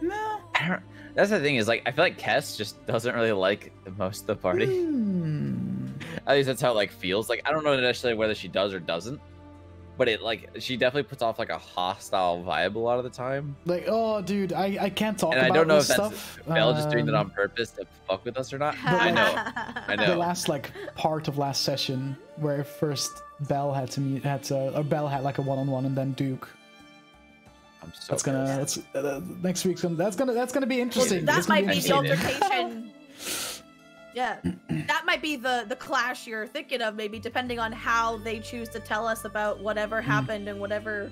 No. I don't, that's the thing is like I feel like Kess just doesn't really like most of the party. Hmm. At least that's how it like feels. Like I don't know necessarily whether she does or doesn't, but it like she definitely puts off like a hostile vibe a lot of the time. Like, oh, dude, I, I can't talk about it. and I don't know if this that's stuff. Belle just doing that Um, on purpose to fuck with us or not. But, I like, know. I know. The last like part of last session where first Bell had to meet had to or Belle had like a one on one and then Duke. I'm so That's gonna pissed. that's uh, next week's gonna that's gonna that's gonna be interesting. that It's might be the altercation. Yeah, that might be the the clash you're thinking of, maybe depending on how they choose to tell us about whatever Hmm. happened and whatever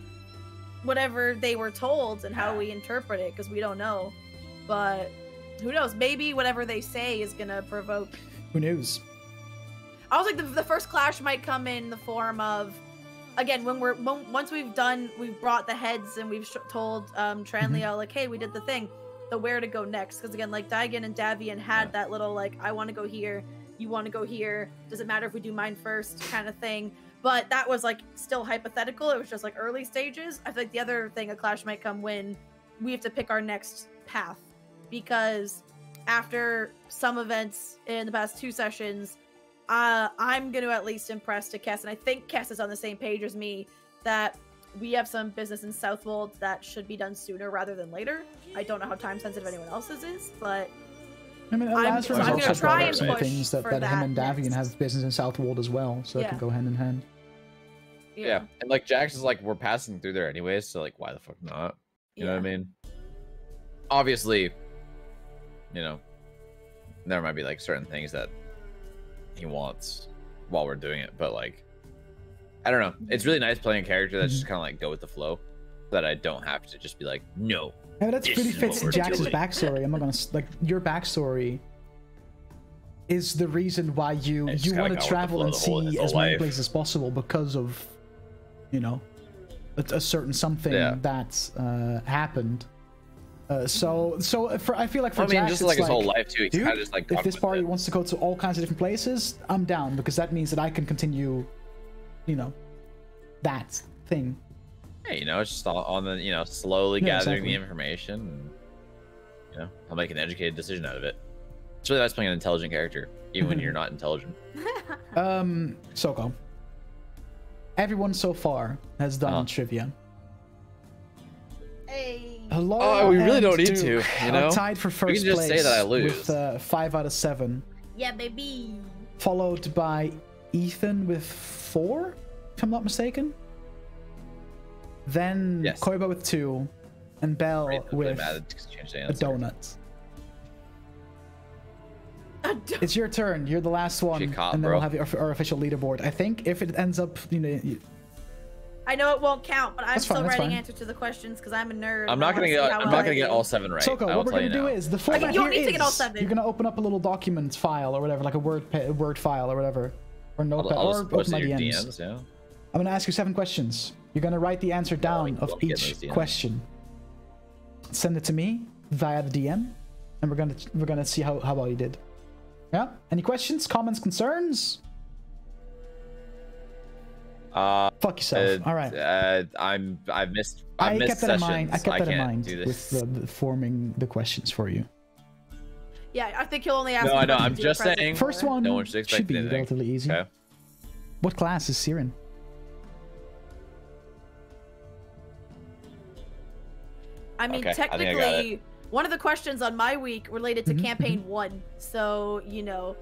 whatever they were told and how we interpret it, because we don't know. But who knows? Maybe whatever they say is gonna provoke. Who knows? I was like, the, the first clash might come in the form of, again, when we're when, once we've done, we've brought the heads and we've sh- told um Tranleo like, hey, we did the thing, the where to go next. Because again, like Daigen and Davian had Yeah. that little like, I want to go here, you want to go here. Does it matter if we do mine first, kind of thing. But that was like still hypothetical. It was just like early stages. I think the other thing a clash might come when we have to pick our next path because after some events in the past two sessions uh, I'm going to at least impress to Kess, and I think Kess is on the same page as me that we have some business in Southwold that should be done sooner rather than later. I don't know how time sensitive anyone else's is, but I mean, I'm- Lazarus so I'm gonna try up and some push things that, for that him and Davian next. have business in Southwold as well, so that Yeah. could go hand in hand. Yeah. And like Jax is like, we're passing through there anyways, so like why the fuck not? You know what I mean? Obviously, you know, there might be like certain things that he wants while we're doing it, but like I don't know. It's really nice playing a character that's just kind of like go with the flow, that I don't have to just be like, no. Yeah, that's pretty fits Jax's doing. backstory. I'm not gonna like your backstory is the reason why you you want to travel and whole- see as many life. places as possible because of you know a, a certain something Yeah. that uh, happened. Uh, so so for I feel like for I mean, Jax, just it's like his whole life too. He's dude, just like if this party it. wants to go to all kinds of different places, I'm down because that means that I can continue, you know, that thing. Hey, you know, it's just all on the you know slowly Yeah, gathering exactly. the information. And, you know, I'll make an educated decision out of it. It's really nice playing an intelligent character, even when you're not intelligent. Um, Soko. Everyone so far has done Uh-huh. trivia. Hey. Laura Oh, we really don't need to, you know? tied for can first just place say that I lose. with uh, five out of seven, Yeah, baby. followed by Ethan with four, if I'm not mistaken. Then Yes. Koiba with two, and Bell Right, with mattered to change the a donut. It's your turn. You're the last one, caught, and then bro. we'll have our, our official leaderboard. I think if it ends up, you know, you- I know it won't count, but I'm fine, still writing fine. answers to the questions because I'm a nerd. I'm not gonna get. I'm well not gonna get all seven right. Soko, what we're you gonna do now. is the format you don't here need to get all is seven. you're gonna open up a little document file or whatever, like a word a word file or whatever, or I'll, I'll or open my DMs. DMs yeah. I'm gonna ask you seven questions. You're gonna write the answer down of each question. Send it to me via the DM, and we're gonna we're gonna see how how well you did. Yeah. Any questions, comments, concerns? Uh, Fuck yourself. uh, All right. Uh, I'm. I've missed. I've I missed kept that in mind. I kept that in mind with the, the forming the questions for you. Yeah, I think you'll only ask. No, I know, questions I'm just saying- First one No one should expect be anything. relatively easy. Okay. What class is Siren? I mean, Okay, I I technically, one of the questions on my week related to Mhm, campaign one, so you know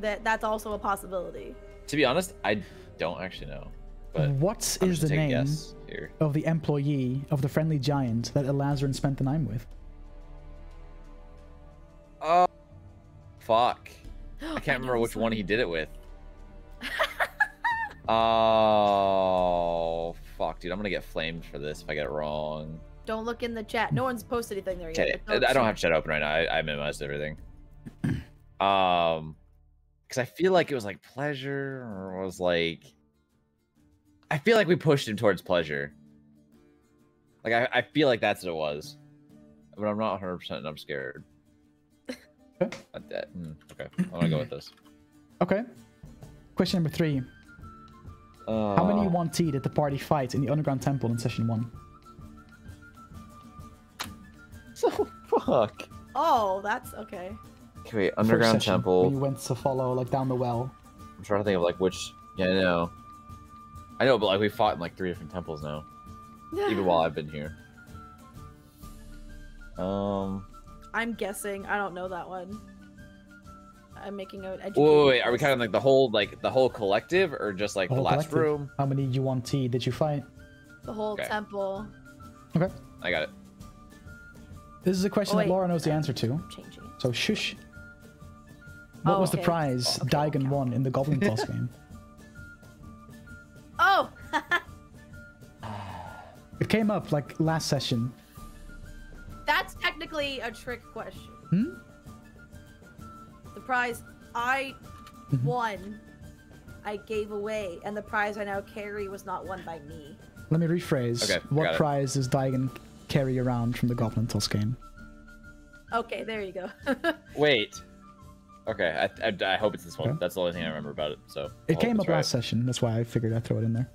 that that's also a possibility. To be honest, I don't actually know. But what I'm is the name here. of the employee of the friendly giant that Elazarin spent the night with? Oh, fuck. I can't know remember which this one he did it with. oh, fuck, dude. I'm gonna get flamed for this if I get it wrong. Don't look in the chat. No one's posted anything there yet. I I don't have chat open right now. I, I minimized everything. Um, because I feel like it was like pleasure or was like. I feel like we pushed him towards pleasure. Like I, I feel like that's what it was, but I'm not 100. percent and I'm scared. Okay. Uh, that- hmm, okay, I'm gonna go with this. Okay. Question number three. How many Uh, yuan-ti did the party fight in the underground temple in session one? So fuck. Oh, that's okay. Okay, wait, underground session, temple. When you went to follow like down the well. I'm trying to think of like which. Yeah, I know. I know, but like we fought in like three different temples now, even while I've been here. Um. I'm guessing. I don't know that one. I'm making an educated Wait, wait, wait, are we guess. kind of like the whole like the whole collective or just like The the, last collective. room? How many yuan-ti did you fight? the whole Okay. temple Okay. I got it. This is a question Oh, that. Laura knows the answer to. changing. So shush. What Oh, was the prize Oh, okay, Daigon count. won in the Goblin Toss game? Oh, It came up like last session. That's technically a trick question. Hmm? The prize I Mhm. won, I gave away, and the prize I now carry was not won by me. Let me rephrase. Okay, what prize does Daigon carry around from the Goblin Toss game? Okay, there you go. Wait. Okay, I, I, I hope it's this one. Okay. That's the only thing I remember about it. So It I hope came it's up right. last session. That's why I figured I'd throw it in there.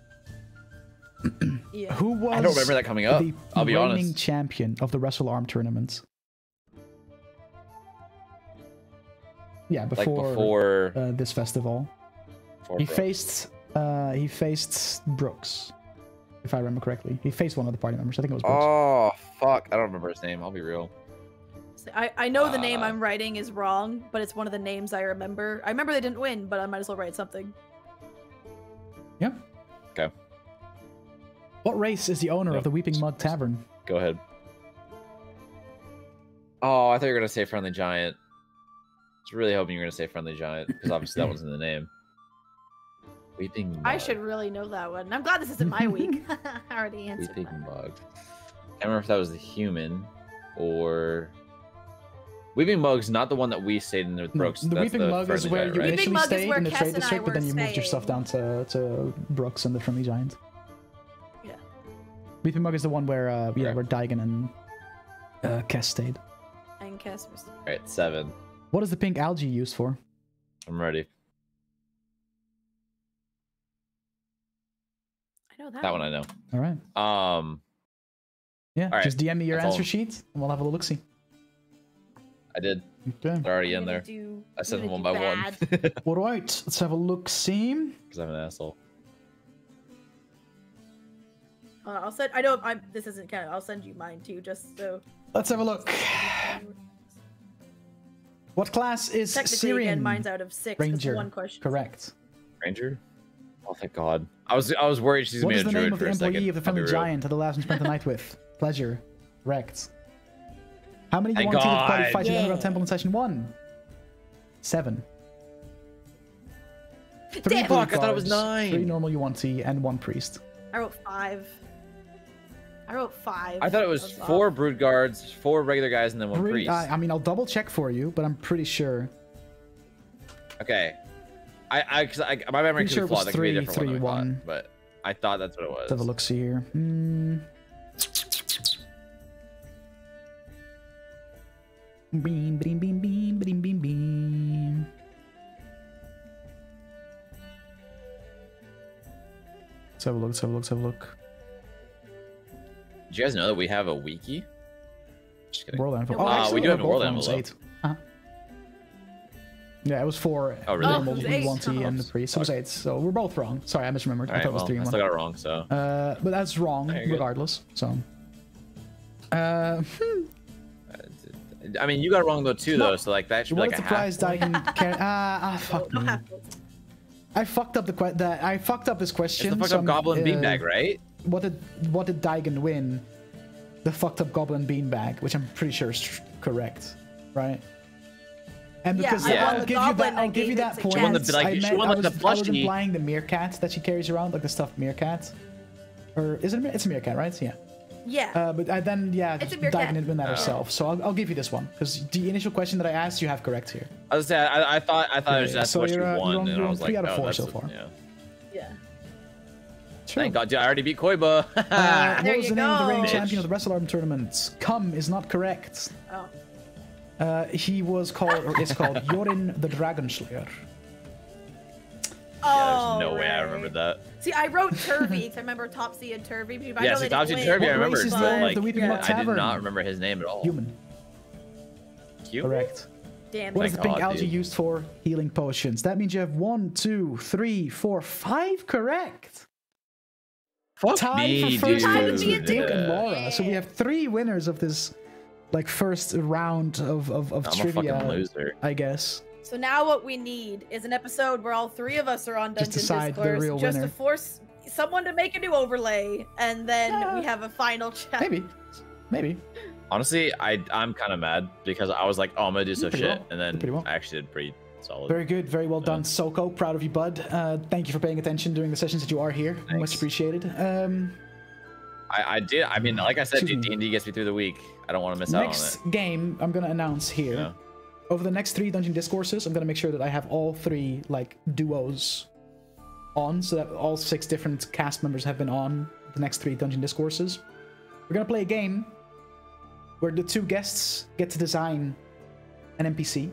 Yeah. Who was I don't remember that coming up. the I'll be reigning honest. champion of the Wrestle Arm tournament? Yeah, Like before, before. uh, this festival. before He Bro- faced uh he faced Brooks. If I remember correctly. He faced one of the party members. I think it was Brooks. Oh fuck! I don't remember his name. I'll be real. I, I know the name Uh, I'm writing is wrong, but it's one of the names I remember. I remember they didn't win, but I might as well write something. yeah. Okay. What race is the owner Yeah. of the Weeping Mud Tavern? Go ahead. Oh, I thought you were gonna say friendly giant. I was really hoping you were gonna say friendly giant because obviously that wasn't the name. Weeping. Mug. I should really know that one. I'm glad this isn't my week. I already answered Weeping that. mug. Can't remember if that was the human or. Weeping mug's not the one that we stayed in with No, Brooks. the that's Weeping Mug is where giant, you right? Initially stayed in the Kes trade district, but then you moved your stuff staying. down to, to Brooks and the Friendly Giant. Yeah. Weeping Mug is the one where uh, yeah, Okay. where Daigon and uh, Kess stayed. And Casper's. Right, seven. What is the pink algae used for? I'm ready. I know that. That one I know. All right. Um, Yeah, All right. just DM me your That's all. answer sheet and we'll have a look see. I did. Okay. They're already in there. Do, I sent them one by do one bad. because All right, let's have a look see. Because I'm an asshole. Uh, I'll send. I know I'm. This isn't kind of. I'll send you mine too, just so. Let's have a look. What class is Technically, Syrian? again, mine's out of six. 'cause Ranger. One question. Correct. Ranger. Oh thank God. I was I was worried she's What gonna is be the a name druid of for the a second. employee of the I'll be friendly real. giant that the last one spent the night with? Pleasure. Correct. How many Thank you want to party God. fight in the underground temple in session one? Seven. Three Damn. blue Fuck, I thought it was nine. Three normal yuan-ti and one priest. I wrote five. I wrote five. I thought it was off. four brood guards, four regular guys, and then one Pre- priest. I, I mean, I'll double check for you, but I'm pretty sure. Okay. I, I, cause I my memory Pretty could sure be it flawed. was That could be a different three, one, than I thought, but I thought that's what it was. Let's have a look see here. Hmm. Beam, beam, beam, beam, beam, beam, beam. Let's have a look. Let's have a look. Let's have a look. Did you guys know that we have a wiki? Just kidding. World envelope. Uh, Oh, we actually, do have a both world ones, envelope. Eight. Huh? Yeah, it was four. Oh, really? normal, Oh, it was eight. yuan-ti, and the priest. It was eight. So we're both wrong. Sorry, I misremembered. I All right, thought it was well, three I still one. got it wrong. So Uh, but that's wrong No, you're good. regardless. So. Uh, I mean, you got it wrong though too, No. though. So like that should be what like a a surprise half. that I can carry. Ah, ah, fuck No me. half. I fucked up the que- that I fucked up this It's question. the fucked so up I'm, goblin uh, beanbag, right? What did what did Daigen win? The fucked up goblin beanbag, which I'm pretty sure is correct, right? And because I I'll won give you that, I I'll give you that point. won the- like, I, she meant, won, I, was, the I was implying the meerkat that she carries around, like the stuffed meerkat. Or is it? A, me- it's a meerkat, right? Yeah. Yeah. Uh, but I then yeah, It's a didn't win that Oh. herself, so I'll, I'll give you this one because the initial question that I asked you have correct here. I was saying, I, I thought, I thought it was Yeah, that's so what you're, you uh, you're won, on- and you're I was three like, out of oh, four that's so what- far. Yeah. yeah. Sure. Thank God, dude, I already beat Koiba. Uh, There what was you the name of the reigning champion of the Wrestle Arm tournament? Cum is not correct. Oh. Uh, he was called, or is called Yorin the Dragon Slayer. Oh, yeah, there's no way I remember that. See, I wrote Turvy 'cause I remember Topsy and Turvy. but I Yeah, know see, didn't Topsy and. Turvy, I remember, race is but the- like, the Weeping yeah. Rock I did not remember his name at all. Human. Cute? Correct. Damn. What is Thank the pink God, algae dude. used for? Healing potions. That means you have one, two, three, four, five correct. Fuck Tie me, for first dude. place with Dick and Yeah. Laura. So we have three winners of this, like first round of of, of I'm a trivia. fucking loser. I guess. So now what we need is an episode where all three of us are on Just Dungeon decide the Discourse, real just winner. to force someone to make a new overlay, and then Yeah. we have a final chat. Maybe. Maybe. Honestly, I I'm kind of mad because I was like, oh, I'm gonna do some shit, well. and then I actually did pretty solid. Very good. Very well done. Soko. Proud of you, bud. Uh, thank you for paying attention during the sessions that you are here. Much appreciated. Um, I, I did. I mean, like I said, dude, me. D&D gets me through the week. I don't want to miss out next game I'm gonna announce here. Yeah. Over the next three dungeon discourses, I'm gonna make sure that I have all three like duos on, so that all six different cast members have been on the next three dungeon discourses. We're gonna play a game where the two guests get to design an NPC,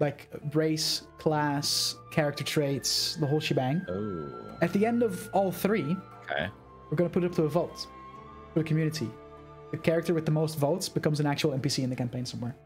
like race, class, character traits, the whole shebang. Oh, At the end of all three, okay. we're gonna put it up to a vote for the community. The character with the most votes becomes an actual NPC in the campaign somewhere.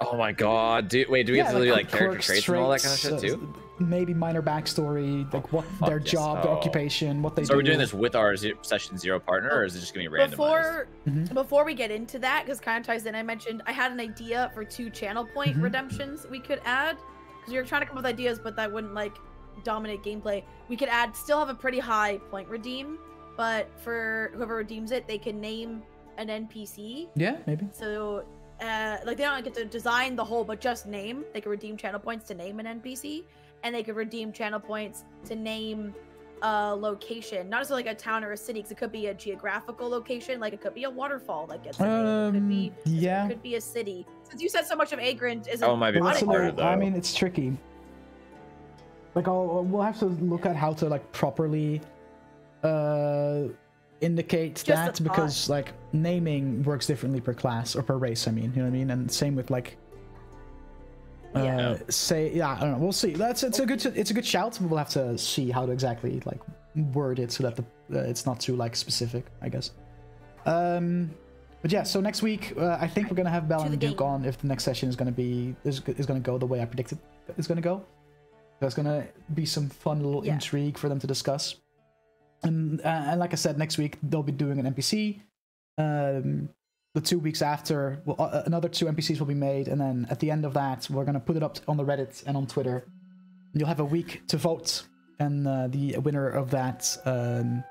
Oh my god, dude. Wait, do we have to do like character quirks, traits and all that kind of shit traits, too? Maybe minor backstory, like what fuck their yes. job, their Oh. occupation, what they So do. we're doing this with our ze- session zero partner, or is it just gonna be randomized? Before Mhm. before we get into that, because kind of ties in, I mentioned I had an idea for two channel point Mhm. redemptions we could add. Because we were trying to come up with ideas, but that wouldn't like dominate gameplay. We could add still have a pretty high point redeem, but for whoever redeems it, they can name an NPC. Yeah, maybe. So uh like they don't get to design the whole, but just name. They could redeem channel points to name an NPC, and they could redeem channel points to name a location, not necessarily like a town or a city, because it could be a geographical location, like it could be a waterfall that gets a name. It could be Um, yeah. it could be a city. Since you said so much of Agrant is Oh, my might be Well, that's a I mean, it's tricky. Like, I'll, we'll have to look at how to like properly uh indicate Just that because like naming works differently per class or per race. I mean, you know what I mean, and same with like. Uh, Yeah. say yeah I don't know. We'll see. That's it's a good it's a good shout. We'll have to see how to exactly like word it so that the uh, it's not too like specific I guess. Um but yeah so next week uh, I think we're gonna have Bell To and Duke game. on if the next session is gonna be is, is gonna go the way I predicted it's gonna go. There's gonna be some fun little Yeah. intrigue for them to discuss. And uh, and like I said next week they'll be doing an NPC um the two weeks after well, uh, another two npcs will be made and then at the end of that we're going to put it up on the reddit and on twitter you'll have a week to vote and uh, the winner of that um,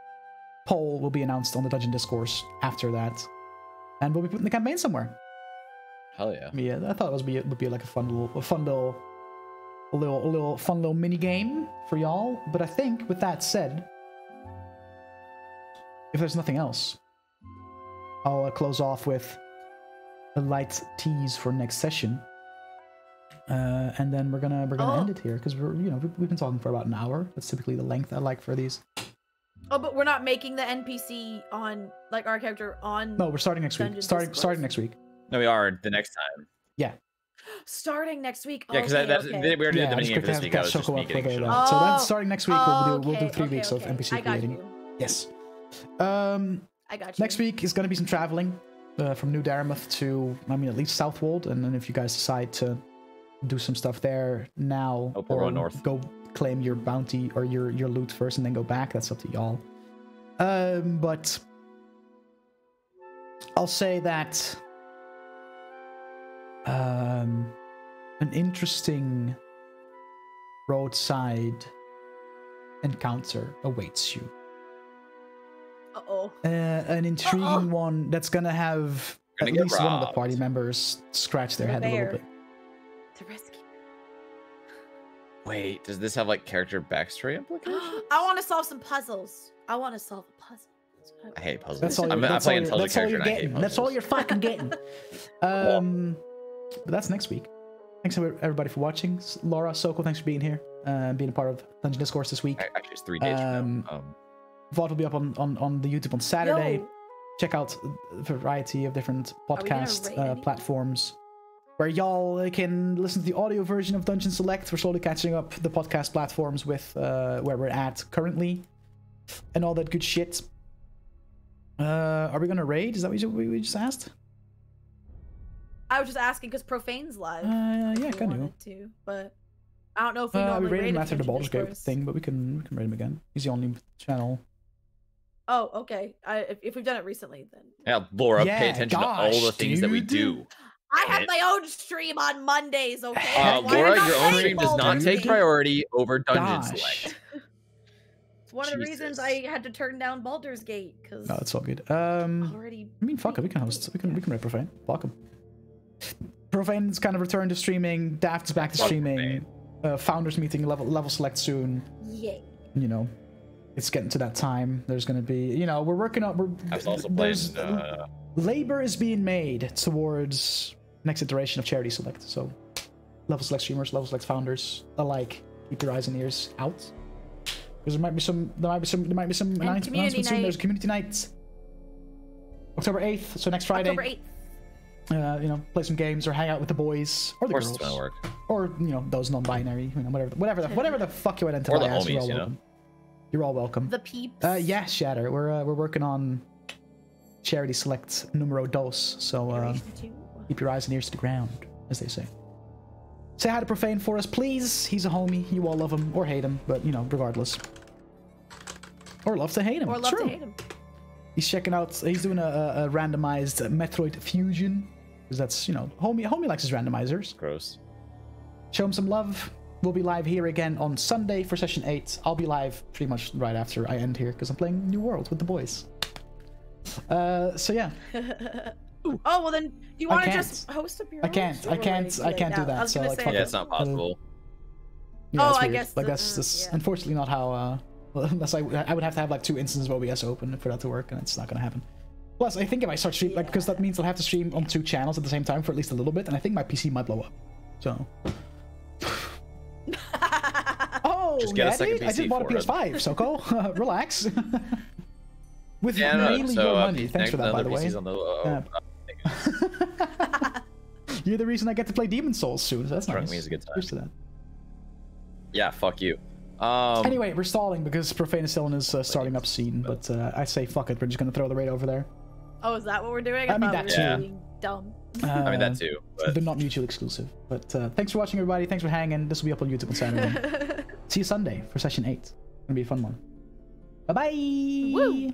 poll will be announced on the dungeon discourse after that and we'll be putting the campaign somewhere Hell yeah. yeah i thought it was be, it would be like a fun little a fun little a little, a little fun little mini game for y'all. But I think with that said, if there's nothing else, I'll uh, close off with a light tease for next session. Uh, and then we're gonna we're gonna Oh. end it here because we're you know we- we've been talking for about an hour. That's typically the length I like for these. Oh, but we're not making the NPC on like our character on No, we're starting next week. Starting Discourse? starting next week. No, we are the next time. Yeah. starting next week. Yeah, because okay, that's okay. we already Yeah, did the mini game for this week. I was just Shoko me for getting the- shot. uh, So that's Oh, starting next week. We'll do we'll do three okay, weeks of. NPC I got creating. you. Yes. Um, I got you. next week is gonna be some traveling uh, from New Dartmouth to I mean at least Southwold, and then if you guys decide to do some stuff there now Hope go or north. go claim your bounty or your your loot first and then go back, that's up to y'all. Um, but I'll say that um, an interesting roadside encounter awaits you. Uh oh. Uh, an intriguing Uh-oh. one that's gonna have Gonna at get least one of the party members scratch their The head a little bit. To rescue. Wait, does this have like character backstory implications? I want to solve some puzzles. I want to solve a puzzle. I hate puzzles. That's all. I'm, You're, I'm all, playing you're, intelligent that's all you're and I hate getting. That's all you're fucking getting. Um, but that's next week. Thanks everybody for watching. Laura, Soko, thanks for being here, uh, being a part of Dungeon Discourse this week. Actually, it's three days Um, from now. Um, VOD will be up on, on, on the YouTube on Saturday. Yo, check out a variety of different we podcast uh, platforms where y'all can listen to the audio version of Dungeon Select. We're slowly catching up the podcast platforms with uh, where we're at currently and all that good shit. Uh, are we gonna raid? Is that what we we just asked? I was just asking because Profane's live. Uh, yeah, we wanted to, but I don't know if we Uh, we normally raided raid him after the Baldur's Gate thing, but we can we can raid him again. He's the only channel. Oh, okay. I, if, if we've done it recently, then yeah, Laura, Yeah, pay attention to all the gosh, things that we do. I have my own stream on Mondays. Okay. Uh, Laura, your own stream does not take priority over Dungeon Gosh. Select. It's one of the reasons I had to turn down Baldur's Gate because No, it's all good. Um, already. I mean, fuck it. We can host. We can we can raid Profane. Fuck him. Profane's kind of returned to streaming. Daft's back to Fuck streaming. Uh, founders meeting level level select soon. Yay. You know, it's getting to that time. There's gonna be. You know, we're working on. We're, I was also there's- playing. Uh, labor is being made towards next iteration of charity select. So, level select streamers, level select founders alike, keep your eyes and ears out. Because there might be some, there might be some, there might be some announce- community announcements soon. night. There's community nights, October eighth, so next Friday. October 8th. Uh, you know, play some games or hang out with the boys or of the course, girls, it's gonna work. or you know those non-binary, you know, whatever, whatever, the, whatever the fuck you identify Or the as. homies, all you know? Welcome. You're all welcome. The peeps. Uh, yeah, Shatter. We're uh, we're working on charity select numero dos. So uh, keep your eyes and ears to the ground, as they say. Say hi to Profane for us, please. He's a homie. You all love him or hate him, but you know, regardless. Or love to hate him. Or love true. to hate him. He's checking out. He's doing a, a, a randomized Metroid Fusion because that's you know, homie. Homie likes his randomizers. Gross. Show him some love. We'll be live here again on Sunday for session eight. I'll be live pretty much right after I end here because I'm playing New World with the boys. Uh, so yeah, oh well, then do you want to just host up your? I can't- I can't- I can't do that, so, gonna like, say fuck Yeah, it. it's not possible. yeah, Oh, that's I guess like that's mm, that's yeah. unfortunately not how. uh unless I I would have to have like two instances of OBS open for that to work, and it's not gonna happen. Plus, I think if I start stream like because that means I'll have to stream on two channels at the same time for at least a little bit, and I think my PC might blow up. So. Oh, Just get a second dude, I just bought a for it. PS5, Soko. Relax. With Yeah, no, mainly so, your uh, money. Thanks for that, by the way. PC's on the, uh, Yeah. uh, You're the reason I get to play Demon's Souls soon. So that's Drunk nice. me is a good time. Cheers to that. yeah, fuck you. Um, Anyway, we're stalling because Profane is still in uh, starting up scene, but uh, I say fuck it. We're just gonna throw the raid over there. oh, is that what we're doing? I mean, that we too. being dumb. Uh, I mean that too. But They're not mutually exclusive. But uh, thanks for watching, everybody. Thanks for hanging. This will be up on YouTube on Saturday. See you Sunday for session eight. It's gonna be a fun one. Bye bye. Woo.